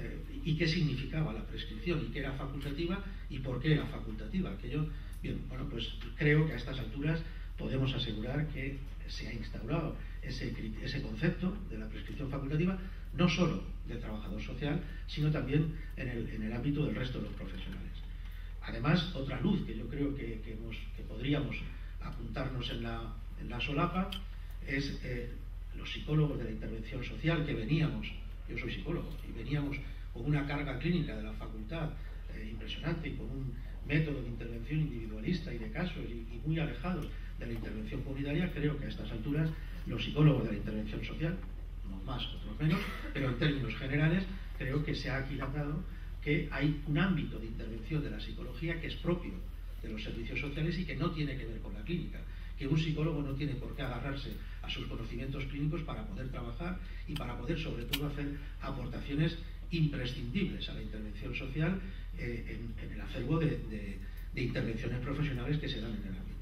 eh, y qué significaba la prescripción y qué era facultativa y por qué era facultativa. Aquello, bien, bueno, pues creo que a estas alturas podemos asegurar que se ha instaurado ese, ese concepto de la prescripción facultativa, no solo del trabajador social, sino también en el, en el ámbito del resto de los profesionales. Además, otra luz que yo creo que, que, podríamos apuntarnos en la, en la solapa es eh, los psicólogos de la intervención social que veníamos yo soy psicólogo, y veníamos con una carga clínica de la facultad eh, impresionante y con un método de intervención individualista y de casos y, muy alejados de la intervención comunitaria, creo que a estas alturas los psicólogos de la intervención social, unos más, otros menos, pero en términos generales creo que se ha aquilatado que hay un ámbito de intervención de la psicología que es propio de los servicios sociales y que no tiene que ver con la clínica, que un psicólogo no tiene por qué agarrarse a sus conocimientos clínicos para poder trabajar y para poder sobre todo hacer aportaciones imprescindibles a la intervención social eh, en, el acervo de, intervenciones profesionales que se dan en el ámbito.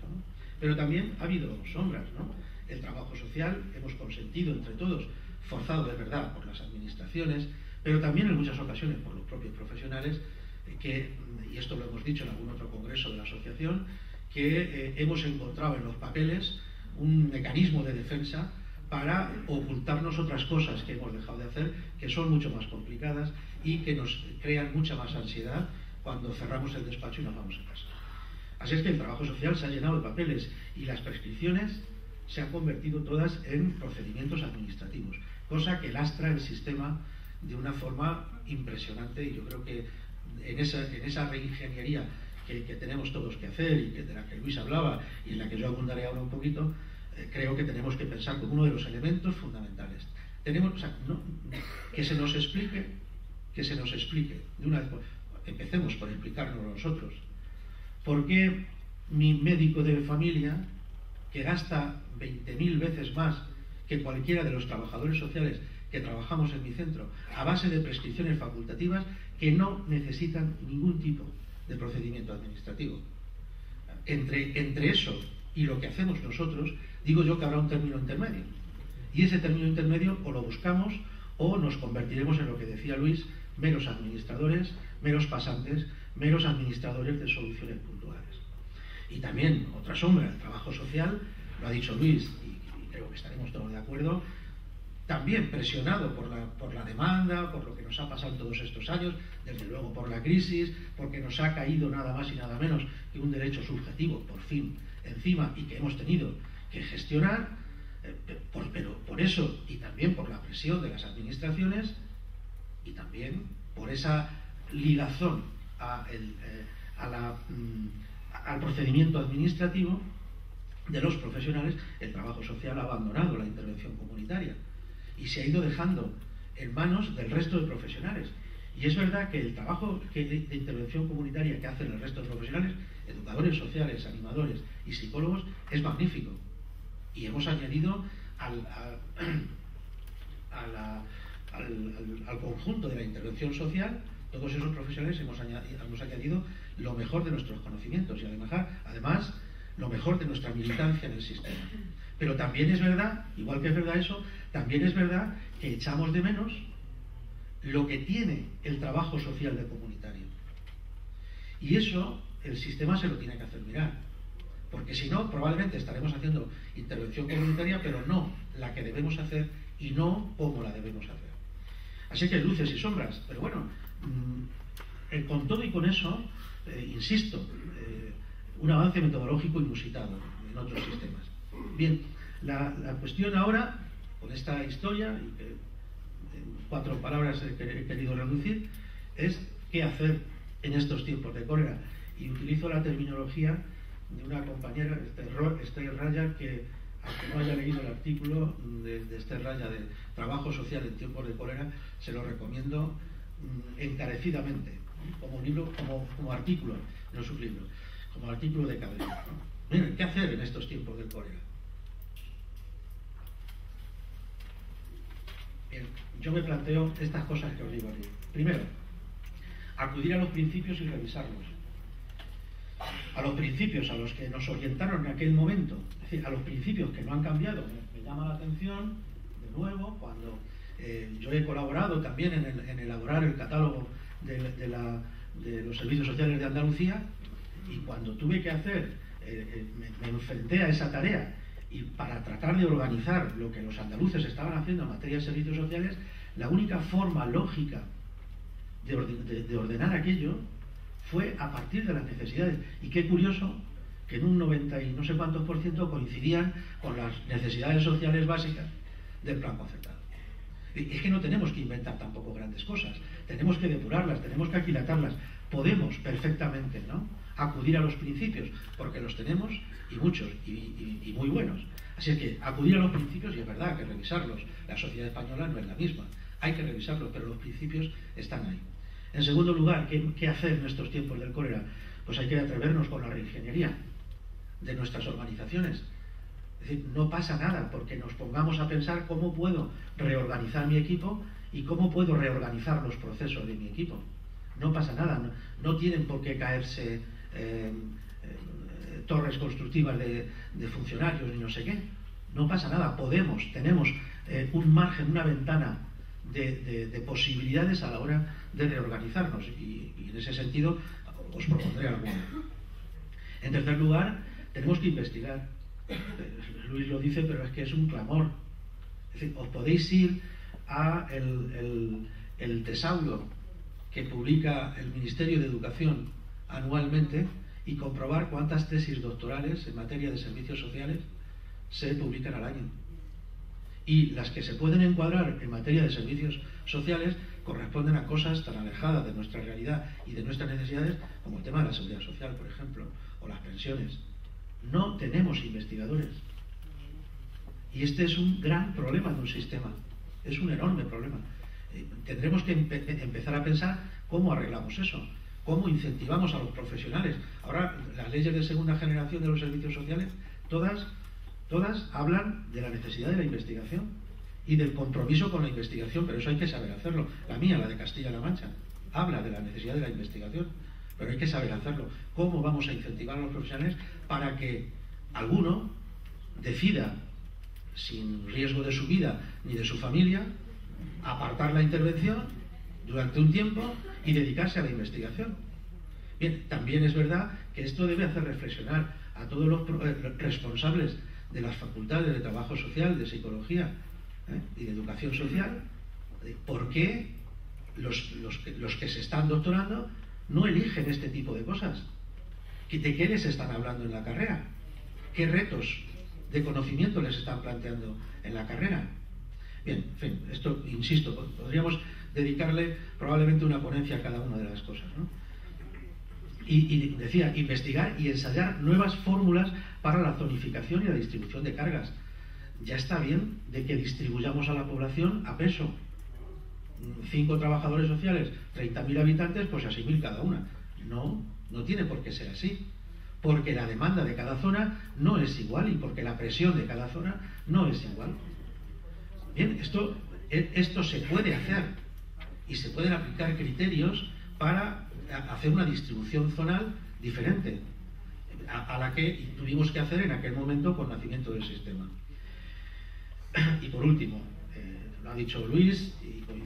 Pero también ha habido sombras. ¿no? El trabajo social hemos consentido entre todos, forzado de verdad por las administraciones, pero también en muchas ocasiones por los propios profesionales, eh, que, y esto lo hemos dicho en algún otro congreso de la asociación, que eh, hemos encontrado en los papeles un mecanismo de defensa para ocultarnos otras cosas que hemos dejado de hacer, que son mucho más complicadas y que nos crean mucha más ansiedad cuando cerramos el despacho y nos vamos a casa. Así es que el trabajo social se ha llenado de papeles y las prescripciones se han convertido todas en procedimientos administrativos, cosa que lastra el sistema de una forma impresionante y yo creo que en esa, en esa reingeniería que, tenemos todos que hacer y que, de la que Luis hablaba y en la que yo abundaré ahora un poquito, eh, creo que tenemos que pensar como uno de los elementos fundamentales. Tenemos, que se nos explique, que se nos explique, de una vez, empecemos por explicarnos nosotros, por qué mi médico de familia, que gasta 20.000 veces más que cualquiera de los trabajadores sociales que trabajamos en mi centro, a base de prescripciones facultativas que no necesitan ningún tipo de procedimiento administrativo. Entre, entre eso y lo que hacemos nosotros, digo yo que habrá un término intermedio. Y ese término intermedio o lo buscamos o nos convertiremos en lo que decía Luis, meros administradores, meros pasantes, meros administradores de soluciones puntuales. Y también otra sombra, el trabajo social, lo ha dicho Luis, y creo que estaremos todos de acuerdo, también presionado por la, por la demanda, por lo que nos ha pasado todos estos años, desde luego por la crisis, porque nos ha caído nada más y nada menos que un derecho subjetivo, por fin, encima y que hemos tenido que gestionar, eh, pero por eso y también por la presión de las administraciones y también por esa ligazón eh, mm, al procedimiento administrativo de los profesionales, el trabajo social ha abandonado la intervención comunitaria y se ha ido dejando en manos del resto de profesionales. Y es verdad que el trabajo de, intervención comunitaria que hacen el resto de profesionales, educadores sociales, animadores y psicólogos, es magnífico. Y hemos añadido al, conjunto de la intervención social, todos esos profesionales hemos añadido, añadido lo mejor de nuestros conocimientos y además, lo mejor de nuestra militancia en el sistema. Pero también es verdad, igual que es verdad eso, también es verdad que echamos de menos lo que tiene el trabajo social de comunitario. Y eso el sistema se lo tiene que hacer mirar. Porque si no, probablemente estaremos haciendo intervención comunitaria, pero no la que debemos hacer y no como la debemos hacer. Así que luces y sombras. Pero bueno, eh, con todo y con eso, eh, insisto, eh, un avance metodológico inusitado en otros sistemas. Bien, la, la cuestión ahora con esta historia, y que en cuatro palabras he, querido reducir, es qué hacer en estos tiempos de cólera. Y utilizo la terminología de una compañera, Esther Raya, que aunque no haya leído el artículo de, Esther Raya de Trabajo Social en tiempos de cólera, se lo recomiendo mm, encarecidamente, como libro, como, como artículo, no sublibro, como artículo de. Miren, ¿qué hacer en estos tiempos de cólera? yo me planteo estas cosas que os digo aquí. Primero, acudir a los principios y revisarlos. A los principios a los que nos orientaron en aquel momento, es decir, a los principios que no han cambiado. Me, llama la atención, de nuevo, cuando eh, yo he colaborado también en, elaborar el catálogo de, los servicios sociales de Andalucía y cuando tuve que hacer, eh, eh, me enfrenté a esa tarea y para tratar de organizar lo que los andaluces estaban haciendo en materia de servicios sociales, la única forma lógica de, ordenar aquello fue a partir de las necesidades. Y qué curioso que en un 90 y no sé cuántos por ciento coincidían con las necesidades sociales básicas del plan concertado. Es que no tenemos que inventar tampoco grandes cosas, tenemos que depurarlas, tenemos que aquilatarlas. Podemos perfectamente, ¿no? acudir a los principios, porque los tenemos y muchos, y, muy buenos. Así es que acudir a los principios, y es verdad que revisarlos, la sociedad española no es la misma, hay que revisarlos, pero los principios están ahí. En segundo lugar, ¿qué, hacer en estos tiempos del cólera? Pues hay que atrevernos con la reingeniería de nuestras organizaciones. No pasa nada porque nos pongamos a pensar cómo puedo reorganizar mi equipo ¿Y cómo puedo reorganizar los procesos de mi equipo? No pasa nada, no, tienen por qué caerse eh, eh, torres constructivas de, funcionarios ni no sé qué. No pasa nada, podemos, tenemos eh, un margen, una ventana de, posibilidades a la hora de reorganizarnos y, y en ese sentido os propondré alguna. En tercer lugar, tenemos que investigar. Luis lo dice, pero es que es un clamor. Es decir, os podéis ir a el, el, tesauro que publica el Ministerio de Educación anualmente y comprobar cuántas tesis doctorales en materia de servicios sociales se publican al año. Y las que se pueden encuadrar en materia de servicios sociales corresponden a cosas tan alejadas de nuestra realidad y de nuestras necesidades como el tema de la seguridad social, por ejemplo, o las pensiones. No tenemos investigadores. Y este es un gran problema de un sistema. Es un enorme problema. Eh, tendremos que empezar a pensar cómo arreglamos eso, cómo incentivamos a los profesionales. Ahora, las leyes de segunda generación de los servicios sociales, todas, todas hablan de la necesidad de la investigación y del compromiso con la investigación, pero eso hay que saber hacerlo. La mía, la de Castilla-La Mancha, habla de la necesidad de la investigación, pero hay que saber hacerlo. ¿Cómo vamos a incentivar a los profesionales para que alguno decida sin riesgo de su vida ni de su familia, apartar la intervención durante un tiempo y dedicarse a la investigación. Bien, también es verdad que esto debe hacer reflexionar a todos los eh, responsables de las facultades de trabajo social, de psicología ¿eh? y de educación social, por qué los, los que se están doctorando no eligen este tipo de cosas. ¿De qué les están hablando en la carrera? ¿Qué retos de conocimiento les están planteando en la carrera. Bien, en fin, esto, insisto, podríamos dedicarle probablemente una ponencia a cada una de las cosas. ¿no? Y, decía, investigar y ensayar nuevas fórmulas para la zonificación y la distribución de cargas. Ya está bien de que distribuyamos a la población a peso. Cinco trabajadores sociales, 30.000 habitantes, pues a 6.000 cada una. No, no tiene por qué ser así porque la demanda de cada zona no es igual y porque la presión de cada zona no es igual. Bien, esto, e, esto se puede hacer y se pueden aplicar criterios para hacer una distribución zonal diferente a, la que tuvimos que hacer en aquel momento con nacimiento del sistema. Y por último, eh, lo ha dicho Luis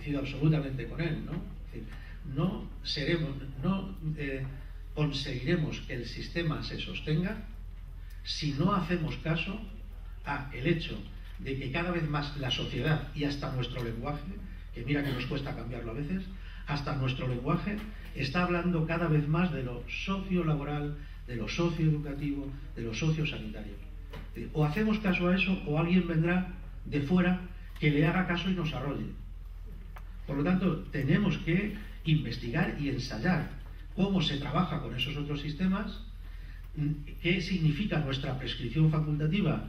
coincido absolutamente con él, ¿no? no seremos, no eh, conseguiremos que el sistema se sostenga si no hacemos caso a el hecho de que cada vez más la sociedad y hasta nuestro lenguaje, que mira que nos cuesta cambiarlo a veces, hasta nuestro lenguaje está hablando cada vez más de lo sociolaboral, de lo socioeducativo, de lo sociosanitario. O hacemos caso a eso o alguien vendrá de fuera que le haga caso y nos arrolle. Por lo tanto, tenemos que investigar y ensayar cómo se trabaja con esos otros sistemas, qué significa nuestra prescripción facultativa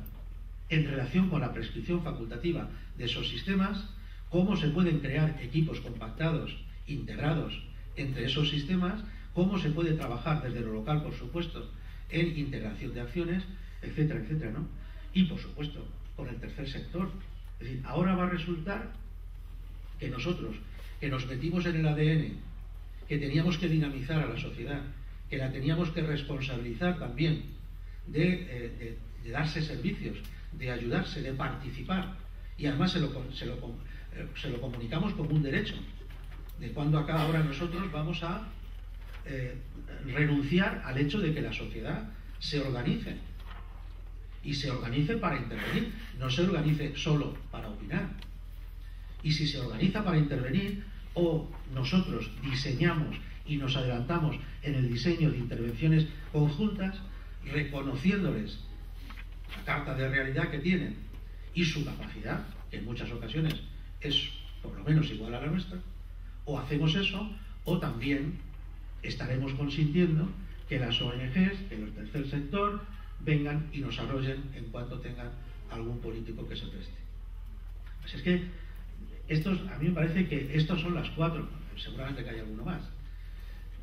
en relación con la prescripción facultativa de esos sistemas, cómo se pueden crear equipos compactados, integrados entre esos sistemas, cómo se puede trabajar desde lo local, por supuesto, en integración de acciones, etcétera, etcétera, ¿no? Y, por supuesto, con el tercer sector. Es decir, ahora va a resultar que nosotros, que nos metimos en el ADN que teníamos que dinamizar a la sociedad, que la teníamos que responsabilizar también de, eh, darse servicios, de ayudarse, de participar. Y además se lo, eh, se lo comunicamos como un derecho, de cuando acá ahora nosotros vamos a eh, renunciar al hecho de que la sociedad se organice. Y se organice para intervenir, no se organice solo para opinar. Y si se organiza para intervenir, o nosotros diseñamos y nos adelantamos en el diseño de intervenciones conjuntas, reconociéndoles la carta de realidad que tienen y su capacidad, que en muchas ocasiones es por lo menos igual a la nuestra, o hacemos eso, o también estaremos consintiendo que las ONGs, que los tercer sector, vengan y nos arrollen en cuanto tengan algún político que se preste. Así es que estos, a mí me parece que estos son las cuatro, seguramente que hay alguno más,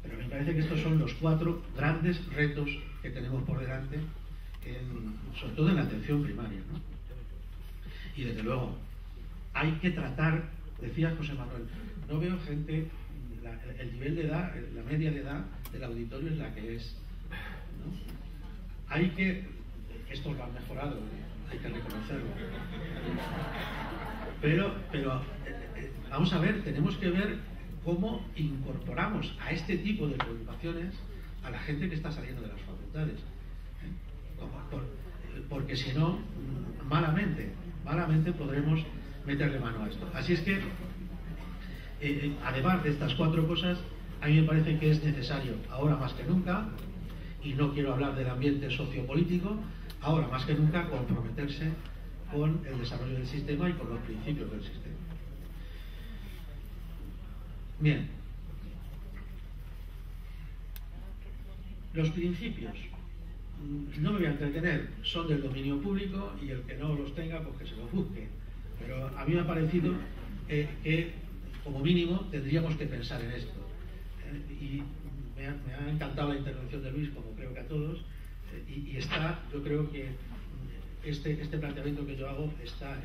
pero me parece que estos son los cuatro grandes retos que tenemos por delante, sobre todo en la atención primaria. Y desde luego, hay que tratar decía José Manuel, no veo gente, el nivel de edad, la media de edad del auditorio es la que es. Hay que, esto lo han mejorado, hay que reconocerlo. Pero, pero eh, eh, vamos a ver, tenemos que ver cómo incorporamos a este tipo de preocupaciones a la gente que está saliendo de las facultades. ¿eh? porque si no, malamente, malamente podremos meterle mano a esto. Así es que, además de estas cuatro cosas, a mí me parece que es necesario, ahora más que nunca, y no quiero hablar del ambiente sociopolítico, ahora más que nunca comprometerse con el desarrollo del sistema y con los principios del sistema. Bien. Los principios, mm, no me voy a entretener, son del dominio público y el que no los tenga, pues que se los busque. Pero a mí me ha parecido eh, que, como mínimo, tendríamos que pensar en esto. Eh, y me ha, encantado la intervención de Luis, como creo que a todos, y, está, yo creo que este, este planteamiento que yo hago está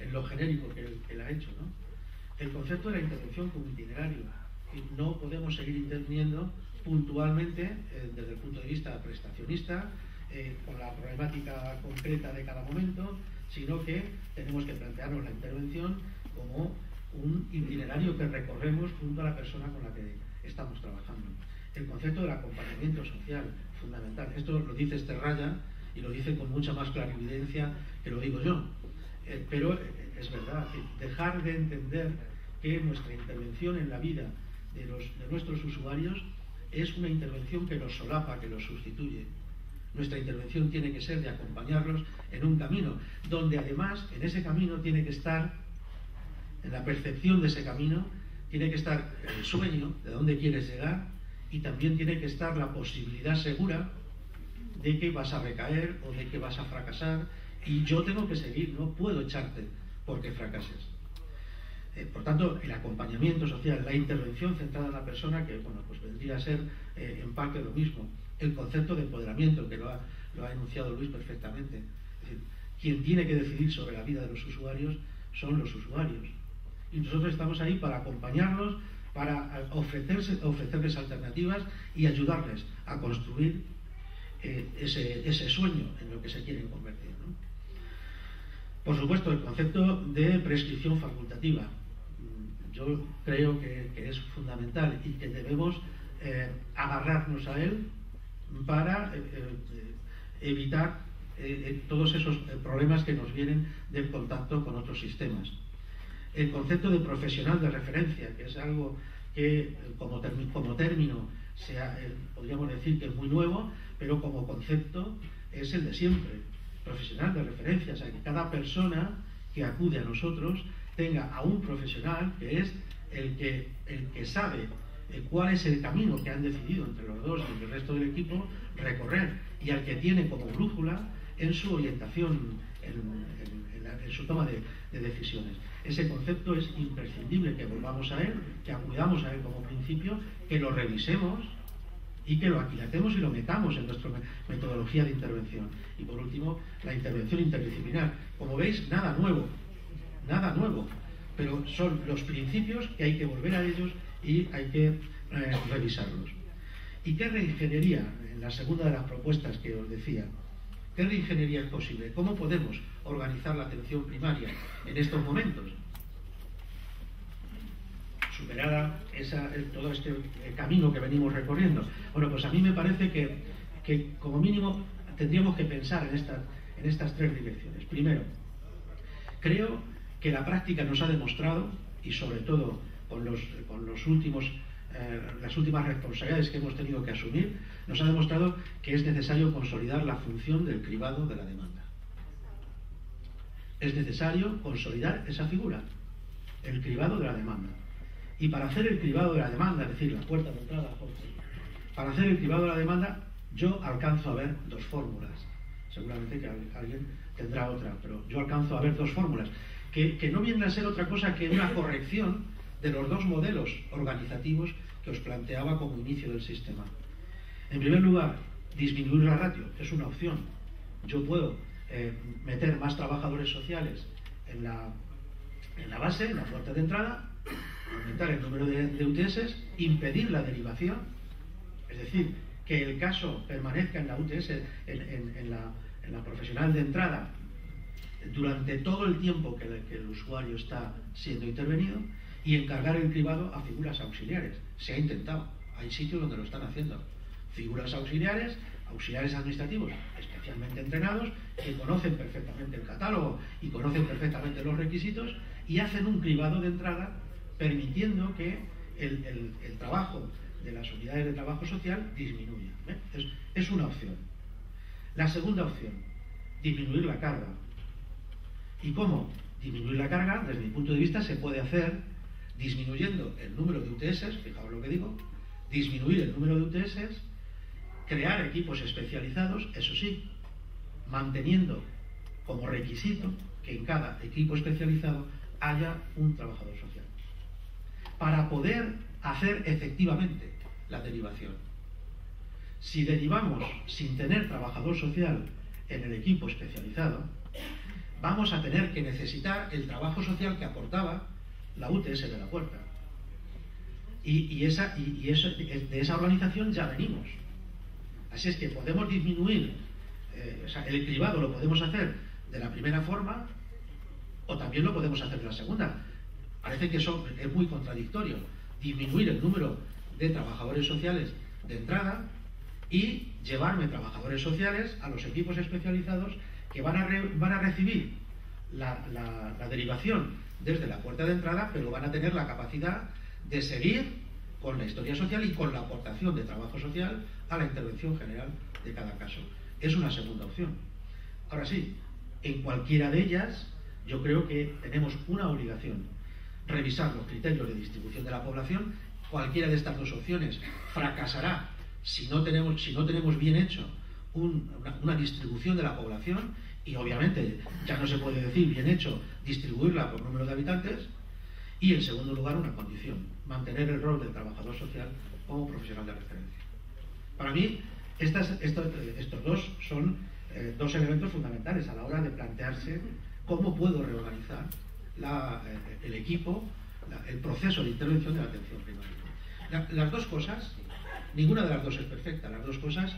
en, lo genérico que él, ha hecho. El concepto de la intervención como itinerario. no podemos seguir interviniendo puntualmente eh, desde el punto de vista prestacionista, eh, con la problemática concreta de cada momento, sino que tenemos que plantearnos la intervención como un itinerario que recorremos junto a la persona con la que estamos trabajando. El concepto del acompañamiento social, fundamental. Esto lo dice este Raya y lo dice con mucha más clarividencia que lo digo yo. Eh, pero eh, es verdad, dejar de entender que nuestra intervención en la vida de, los, de nuestros usuarios es una intervención que los solapa, que los sustituye. Nuestra intervención tiene que ser de acompañarlos en un camino, donde además en ese camino tiene que estar, en la percepción de ese camino, tiene que estar el sueño de dónde quieres llegar y también tiene que estar la posibilidad segura de que vas a recaer o de que vas a fracasar y yo tengo que seguir, no puedo echarte porque fracases. Eh, por tanto, el acompañamiento social, la intervención centrada en la persona, que bueno, pues vendría a ser eh, en parte lo mismo. El concepto de empoderamiento, que lo ha, lo ha enunciado Luis perfectamente. Es decir, quien tiene que decidir sobre la vida de los usuarios son los usuarios y nosotros estamos ahí para acompañarlos, para ofrecerles alternativas y ayudarles a construir eh, ese, sueño en lo que se quieren convertir. Por supuesto, el concepto de prescripción facultativa. Mm, yo creo que, es fundamental y que debemos eh, agarrarnos a él para eh, evitar todos esos problemas que nos vienen del contacto con otros sistemas el concepto de profesional de referencia, que es algo que como, como término sea, eh, podríamos decir que es muy nuevo, pero como concepto es el de siempre, profesional de referencia, o sea, que cada persona que acude a nosotros tenga a un profesional que es el que, el que sabe eh, cuál es el camino que han decidido entre los dos y el resto del equipo recorrer y al que tiene como brújula en su orientación, en, su toma de decisiones. Ese concepto es imprescindible que volvamos a él, que acudamos a él como principio, que lo revisemos y que lo aquilatemos y lo metamos en nuestra metodología de intervención. Y por último, la intervención interdisciplinar. Como veis, nada nuevo, nada nuevo, pero son los principios que hay que volver a ellos y hay que eh, revisarlos. ¿Y qué reingeniería? En la segunda de las propuestas que os decía, ¿qué reingeniería es posible? ¿Cómo podemos organizar la atención primaria en estos momentos? superada esa, todo este camino que venimos recorriendo. Bueno, pues a mí me parece que, que como mínimo tendríamos que pensar en, en estas tres direcciones. Primero, creo que la práctica nos ha demostrado, y sobre todo con, los, con los últimos, eh, las últimas responsabilidades que hemos tenido que asumir, nos ha demostrado que es necesario consolidar la función del cribado de la demanda. Es necesario consolidar esa figura, el cribado de la demanda. Y para hacer el cribado de la demanda, es decir, la puerta de entrada, para hacer el cribado de la demanda, yo alcanzo a ver dos fórmulas. Seguramente que alguien tendrá otra, pero yo alcanzo a ver dos fórmulas, que, que no vienen a ser otra cosa que una corrección de los dos modelos organizativos que os planteaba como inicio del sistema. En primer lugar, disminuir la ratio es una opción. Yo puedo eh, meter más trabajadores sociales en la en la base, en la puerta de entrada, aumentar el número de, UTS, impedir la derivación, es decir, que el caso permanezca en la UTS, en, la, profesional de entrada, durante todo el tiempo que, que el usuario está siendo intervenido y encargar el cribado a figuras auxiliares. Se ha intentado, hay sitios donde lo están haciendo. Figuras auxiliares, auxiliares administrativos especialmente entrenados, que conocen perfectamente el catálogo y conocen perfectamente los requisitos y hacen un cribado de entrada permitiendo que el, trabajo de las unidades de trabajo social disminuya. ¿eh? es una opción. La segunda opción, disminuir la carga. ¿Y cómo? Disminuir la carga, desde mi punto de vista, se puede hacer disminuyendo el número de UTS, fijaos lo que digo, disminuir el número de UTS, crear equipos especializados, eso sí, manteniendo como requisito que en cada equipo especializado haya un trabajador social. Para poder hacer efectivamente la derivación. Si derivamos sin tener trabajador social en el equipo especializado, vamos a tener que necesitar el trabajo social que aportaba la UTS de la puerta. Y, esa, de esa organización ya venimos. Así es que podemos disminuir, eh, o sea, el cribado lo podemos hacer de la primera forma o también lo podemos hacer de la segunda. Parece que eso es muy contradictorio. Disminuir el número de trabajadores sociales de entrada y llevarme trabajadores sociales a los equipos especializados que van a, recibir la derivación desde la puerta de entrada, pero van a tener la capacidad de seguir con la historia social y con la aportación de trabajo social a la intervención general de cada caso. Es una segunda opción. Ahora sí, en cualquiera de ellas yo creo que tenemos una obligación, revisar los criterios de distribución de la población. Cualquiera de estas dos opciones fracasará si no tenemos, si no tenemos bien hecho una distribución de la población y obviamente ya no se puede decir bien hecho distribuirla por número de habitantes, y en segundo lugar una condición, mantener el rol del trabajador social como profesional de referencia. Para mí, estos, dos son eh, dos elementos fundamentales a la hora de plantearse cómo puedo reorganizar eh, el equipo, el proceso de intervención de la atención primaria. las dos cosas, ninguna de las dos es perfecta, las dos cosas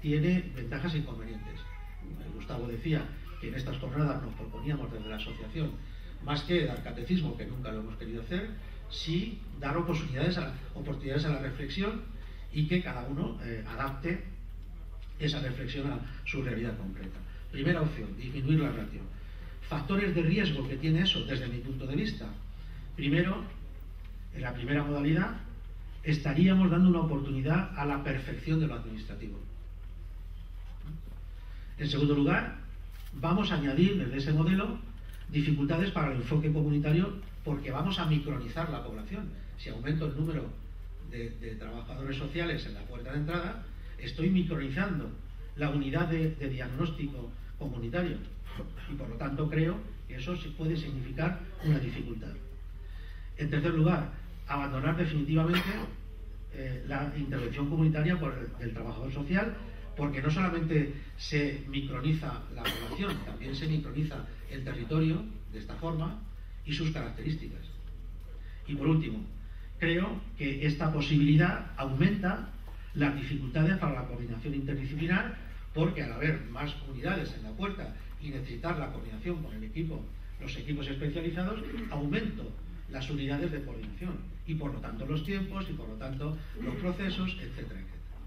tiene ventajas e inconvenientes. Gustavo decía que en estas jornadas nos proponíamos desde la asociación, más que dar catecismo, que nunca lo hemos querido hacer, sí dar oportunidades a, la reflexión y que cada uno eh, adapte esa reflexión a su realidad concreta. Primera opción, disminuir la ratio. Factores de riesgo que tiene eso desde mi punto de vista. Primero, en la primera modalidad, estaríamos dando una oportunidad a la perfección de lo administrativo. En segundo lugar, vamos a añadir desde ese modelo dificultades para el enfoque comunitario porque vamos a micronizar la población. Si aumento el número de, trabajadores sociales en la puerta de entrada, estoy micronizando la unidad de, diagnóstico comunitario y por lo tanto creo que eso puede significar una dificultad. En tercer lugar, abandonar definitivamente eh, la intervención comunitaria por el trabajador social porque no solamente se microniza la población, también se microniza el territorio de esta forma y sus características. Y por último, creo que esta posibilidad aumenta las dificultades para la coordinación interdisciplinar porque al haber más unidades en la puerta y necesitar la coordinación con el equipo, los equipos especializados, aumento las unidades de coordinación y por lo tanto los tiempos y por lo tanto los procesos, etcétera, etcétera.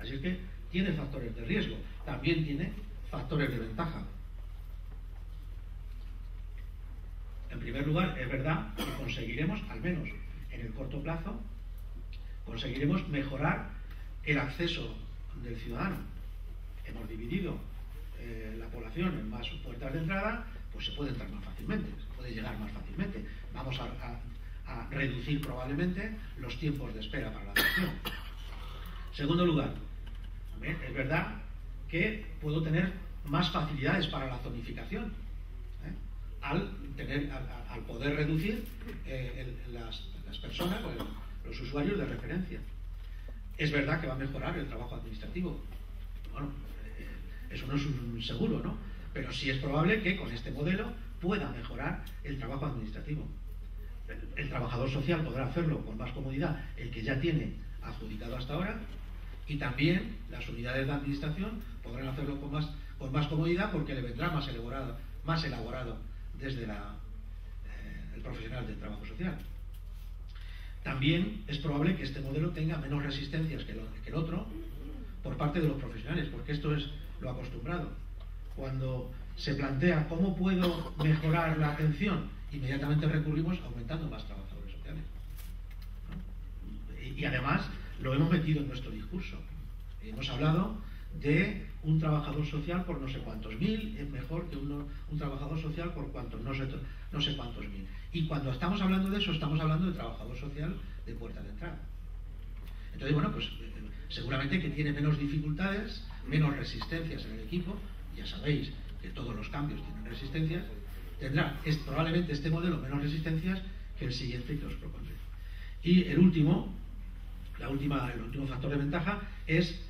Así es que tiene factores de riesgo, también tiene factores de ventaja. En primer lugar, es verdad que conseguiremos, al menos en el corto plazo, conseguiremos mejorar el acceso del ciudadano. Hemos dividido eh, la población en más puertas de entrada, pues se puede entrar más fácilmente, se puede llegar más fácilmente. Vamos a, reducir probablemente los tiempos de espera para la atención. Segundo lugar, es verdad que puedo tener más facilidades para la zonificación ¿eh? al, tener, al, poder reducir eh, las, personas, los usuarios de referencia. Es verdad que va a mejorar el trabajo administrativo. Bueno, eh, eso no es un seguro, ¿no? Pero sí es probable que con este modelo pueda mejorar el trabajo administrativo. El, trabajador social podrá hacerlo con más comodidad, el que ya tiene adjudicado hasta ahora, y también las unidades de administración podrán hacerlo con más, con más comodidad porque le vendrá más elaborado, más elaborado desde la, eh, el profesional del trabajo social. También es probable que este modelo tenga menos resistencias que, el otro por parte de los profesionales, porque esto es lo acostumbrado. Cuando se plantea cómo puedo mejorar la atención, inmediatamente recurrimos aumentando más trabajadores sociales. Y, además lo hemos metido en nuestro discurso. Hemos hablado de un trabajador social por no sé cuántos mil, es mejor que uno, un trabajador social por cuántos, no sé, no sé cuántos mil. Y cuando estamos hablando de eso, estamos hablando de trabajador social de puerta de entrada. Entonces, bueno, pues eh, seguramente que tiene menos dificultades, menos resistencias en el equipo, ya sabéis que todos los cambios tienen resistencias, tendrá es, probablemente este modelo menos resistencias que el siguiente que os propondré. Y el último, la última, el último factor de ventaja es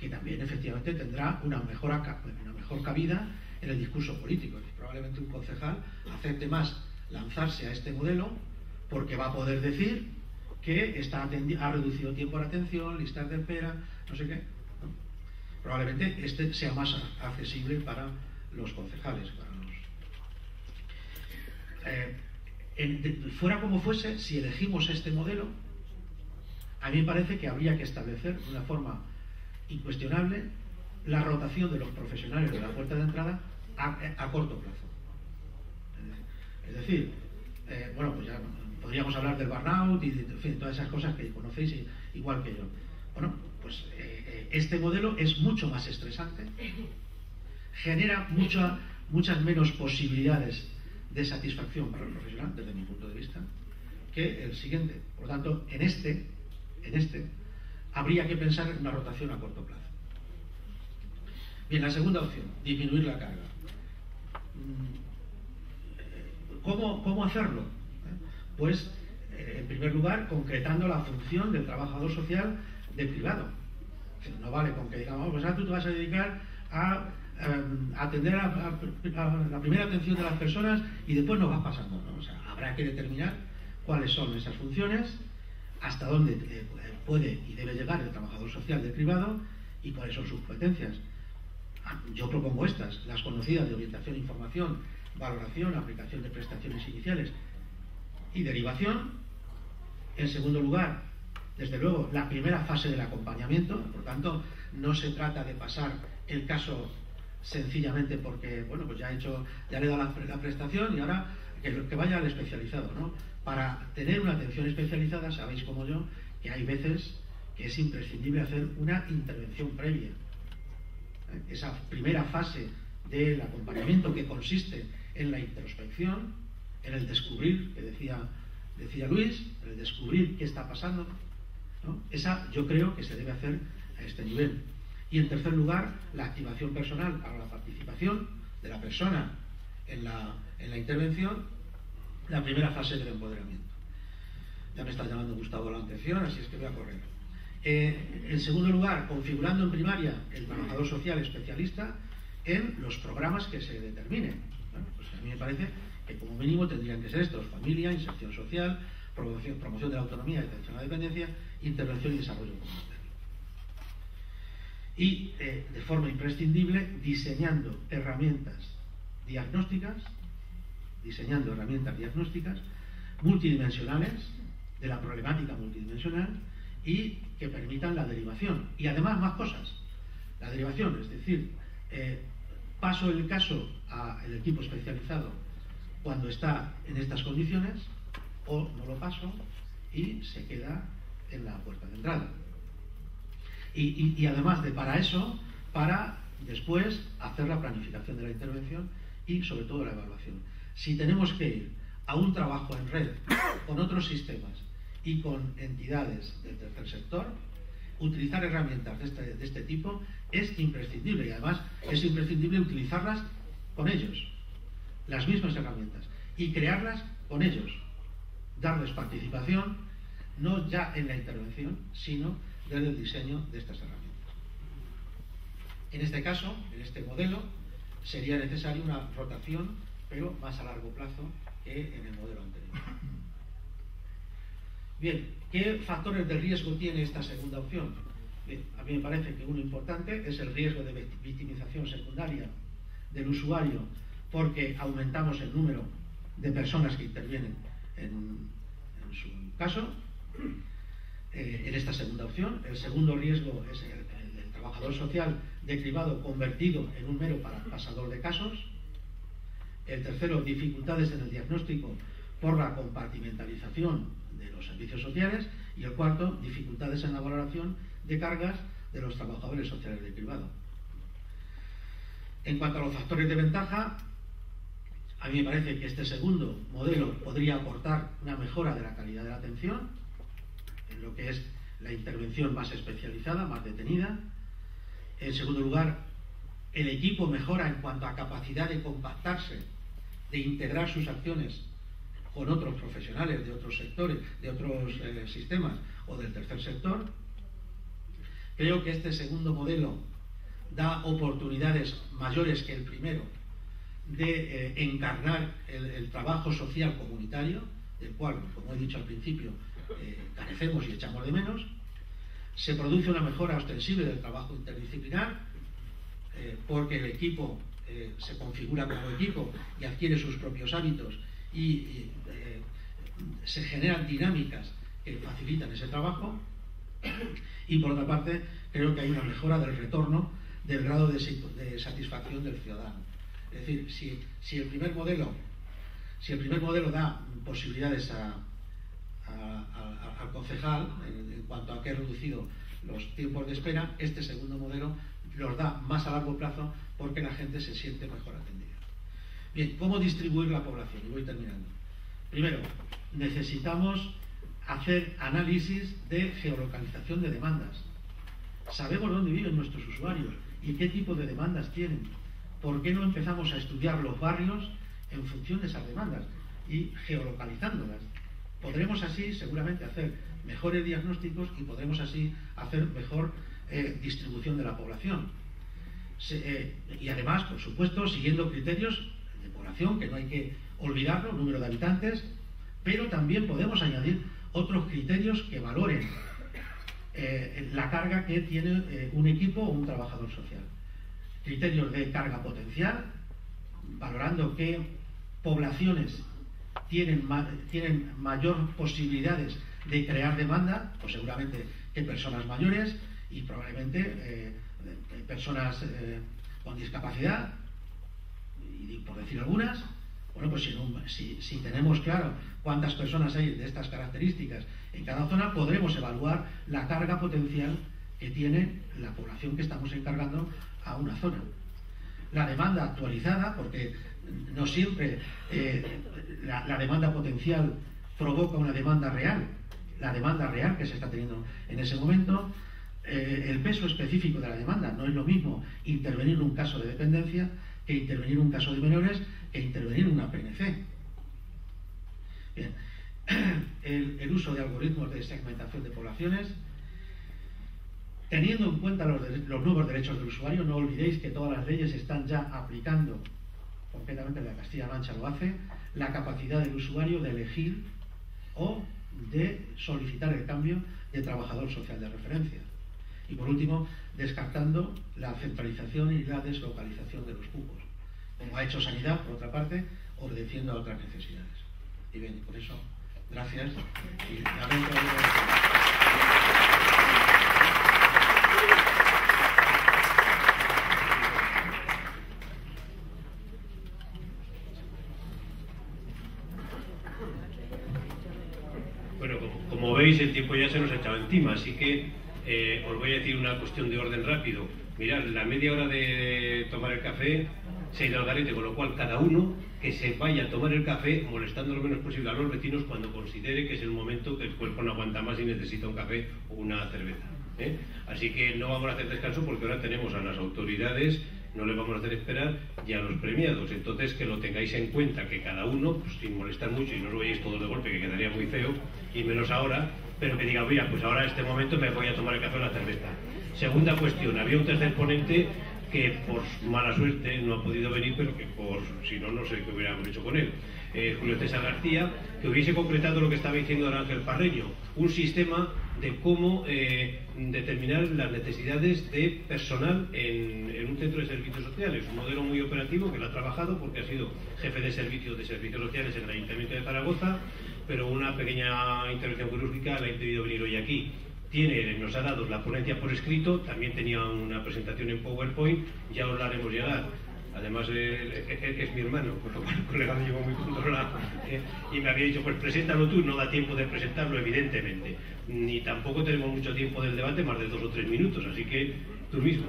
que también efectivamente tendrá una mejor, una mejor cabida en el discurso político. Probablemente un concejal acepte más lanzarse a este modelo porque va a poder decir que está ha reducido tiempo de atención, listas de espera, no sé qué. Probablemente este sea más accesible para los concejales, para los... Eh, fuera como fuese, si elegimos este modelo, a mí me parece que habría que establecer de una forma incuestionable la rotación de los profesionales de la puerta de entrada a, corto plazo. Es decir, eh, bueno, pues ya podríamos hablar del burnout y de, todas esas cosas que conocéis igual que yo. Bueno, pues eh, eh, este modelo es mucho más estresante, genera muchas menos posibilidades de satisfacción para el profesional, desde mi punto de vista, que el siguiente. Por lo tanto, en este, en este, habría que pensar en una rotación a corto plazo. Bien, la segunda opción, disminuir la carga. Mm, ¿Cómo, cómo hacerlo? Pues, eh, en primer lugar, concretando la función del trabajador social de privado. No vale con que digamos, oh, pues ahora tú te vas a dedicar a em, atender a, la primera atención de las personas y después nos vas pasando. O sea, habrá que determinar cuáles son esas funciones, hasta dónde eh, puede y debe llegar el trabajador social de privado y cuáles son sus competencias. Ah, yo propongo estas, las conocidas de orientación, información, valoración, aplicación de prestaciones iniciales, y derivación. En segundo lugar, desde luego, la primera fase del acompañamiento, por tanto, no se trata de pasar el caso sencillamente porque, bueno, pues ya he hecho, ya le he dado la, prestación y ahora que, que vaya al especializado, ¿no? Para tener una atención especializada, sabéis como yo, que hay veces que es imprescindible hacer una intervención previa. Esa primera fase del acompañamiento que consiste en la introspección, en el descubrir, que decía, decía Luis, en el descubrir qué está pasando. Esa yo creo que se debe hacer a este nivel. Y en tercer lugar, la activación personal para la participación de la persona en la, en la intervención, la primera fase del empoderamiento. Ya me está llamando Gustavo la atención, así es que voy a correr. Eh, en segundo lugar, configurando en primaria el trabajador social especialista en los programas que se determinen. pues a mí me parece que como mínimo tendrían que ser estos, familia, inserción social, promoción, promoción de la autonomía y atención a la dependencia, intervención y desarrollo comunitario. Y eh, de forma imprescindible, diseñando herramientas diagnósticas, diseñando herramientas diagnósticas multidimensionales de la problemática multidimensional y que permitan la derivación. Y además más cosas. La derivación, es decir, eh, paso el caso al equipo especializado cuando está en estas condiciones o no lo paso y se queda en la puerta de entrada. Y, además de para eso, para después hacer la planificación de la intervención y sobre todo la evaluación. Si tenemos que ir a un trabajo en red con otros sistemas y con entidades del tercer sector, utilizar herramientas de este, de este tipo es imprescindible y además es imprescindible utilizarlas con ellos las mismas herramientas y crearlas con ellos, darles participación, no ya en la intervención, sino desde el diseño de estas herramientas. En este caso, en este modelo, sería necesaria una rotación pero más a largo plazo que en el modelo anterior. Bien, ¿qué factores de riesgo tiene esta segunda opción? a mí me parece que uno importante es el riesgo de victimización secundaria del usuario porque aumentamos el número de personas que intervienen en, su caso, eh, en esta segunda opción. El segundo riesgo es el, del trabajador social decribado convertido en un mero pasador de casos. El tercero, dificultades en el diagnóstico por la compartimentalización de los servicios sociales. Y el cuarto, dificultades en la valoración de cargas de los trabajadores sociales de privado. En cuanto a los factores de ventaja, a mí me parece que este segundo modelo podría aportar una mejora de la calidad de la atención, en lo que es la intervención más especializada, más detenida. En segundo lugar, el equipo mejora en cuanto a capacidad de compactarse, de integrar sus acciones con otros profesionales de otros sectores, de otros eh, sistemas o del tercer sector. Creo que este segundo modelo da oportunidades mayores que el primero de eh, encarnar el, trabajo social comunitario, del cual, como he dicho al principio, eh, carecemos y echamos de menos. Se produce una mejora ostensible del trabajo interdisciplinar, porque el equipo se configura como equipo y adquiere sus propios hábitos y se generan dinámicas que facilitan ese trabajo. Y por otra parte, creo que hay una mejora del retorno del grado de, satisfacción del ciudadano. Es decir, si, el primer modelo, si el primer modelo da posibilidades al concejal en, cuanto a que ha reducido los tiempos de espera, este segundo modelo los da más a largo plazo porque la gente se siente mejor atendida. Bien, ¿cómo distribuir la población? Y voy terminando. Primero, necesitamos hacer análisis de geolocalización de demandas. Sabemos dónde viven nuestros usuarios y qué tipo de demandas tienen. ¿Por qué no empezamos a estudiar los barrios en función de esas demandas y geolocalizándolas? Podremos así seguramente hacer mejores diagnósticos y podremos así hacer mejor eh, distribución de la población. Eh, y además, por supuesto, siguiendo criterios de población, que no hay que olvidarlo, número de habitantes, pero también podemos añadir otros criterios que valoren eh, la carga que tiene un equipo o un trabajador social. Criterios de carga potencial, valorando qué poblaciones tienen, tienen mayor posibilidades de crear demanda, pues seguramente que personas mayores y probablemente eh, personas con discapacidad, y por decir algunas, bueno, pues si, tenemos claro cuántas personas hay de estas características en cada zona, podremos evaluar la carga potencial que tiene la población que estamos encargando a una zona. La demanda actualizada, porque no siempre eh, la, demanda potencial provoca una demanda real, la demanda real que se está teniendo en ese momento, eh, el peso específico de la demanda. No es lo mismo intervenir en un caso de dependencia que intervenir en un caso de menores e intervenir en una PNC. Bien. El, uso de algoritmos de segmentación de poblaciones. Teniendo en cuenta los, nuevos derechos del usuario, no olvidéis que todas las leyes están ya aplicando, concretamente la Castilla-La Mancha lo hace, la capacidad del usuario de elegir o de solicitar el cambio de trabajador social de referencia. Y por último, descartando la centralización y la deslocalización de los cupos como ha hecho Sanidad, por otra parte, obedeciendo a otras necesidades. Y bien, por eso, gracias. Y Bueno, como, veis, el tiempo ya se nos ha echado encima, así que eh, os voy a decir una cuestión de orden rápido. Mirad, la media hora de tomar el café se ha ido al garete, con lo cual cada uno que se vaya a tomar el café molestando lo menos posible a los vecinos cuando considere que es el momento que el cuerpo no aguanta más y necesita un café o una cerveza. ¿eh? Así que no vamos a hacer descanso porque ahora tenemos a las autoridades, no le vamos a hacer esperar, y a los premiados. Entonces que lo tengáis en cuenta, que cada uno, pues, sin molestar mucho y no os veáis todos de golpe, que quedaría muy feo, y menos ahora, pero que diga, mira, pues ahora en este momento me voy a tomar el café o la cerveza. Segunda cuestión, había un tercer ponente que por mala suerte no ha podido venir, pero que por si no, no sé qué hubiéramos hecho con él. Eh, Julio César García, que hubiese concretado lo que estaba diciendo Ángel Parreño, un sistema de cómo eh, determinar las necesidades de personal en, un centro de servicios sociales, un modelo muy operativo que lo ha trabajado porque ha sido jefe de servicios de servicios sociales en el Ayuntamiento de Zaragoza, pero una pequeña intervención quirúrgica la ha impedido venir hoy aquí tiene, nos ha dado la ponencia por escrito, también tenía una presentación en PowerPoint, ya os la haremos llegar. Además, es mi hermano, con lo cual el colega me llevó muy controlado. ¿eh? Y me había dicho, pues preséntalo tú, no da tiempo de presentarlo, evidentemente. Ni tampoco tenemos mucho tiempo del debate, más de dos o tres minutos, así que tú mismo.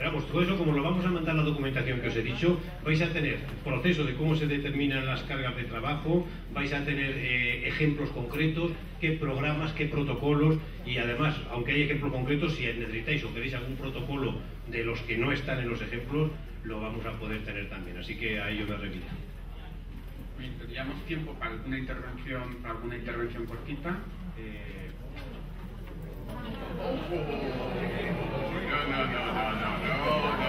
Pero vamos, todo eso, como lo vamos a mandar la documentación que os he dicho, vais a tener proceso de cómo se determinan las cargas de trabajo, vais a tener eh, ejemplos concretos, qué programas, qué protocolos, y además, aunque hay ejemplos concretos, si necesitáis o queréis algún protocolo de los que no están en los ejemplos, lo vamos a poder tener también. Así que a ello me remito. Tendríamos tiempo para alguna intervención, para alguna intervención cortita. Eh... no, no, no, no, no.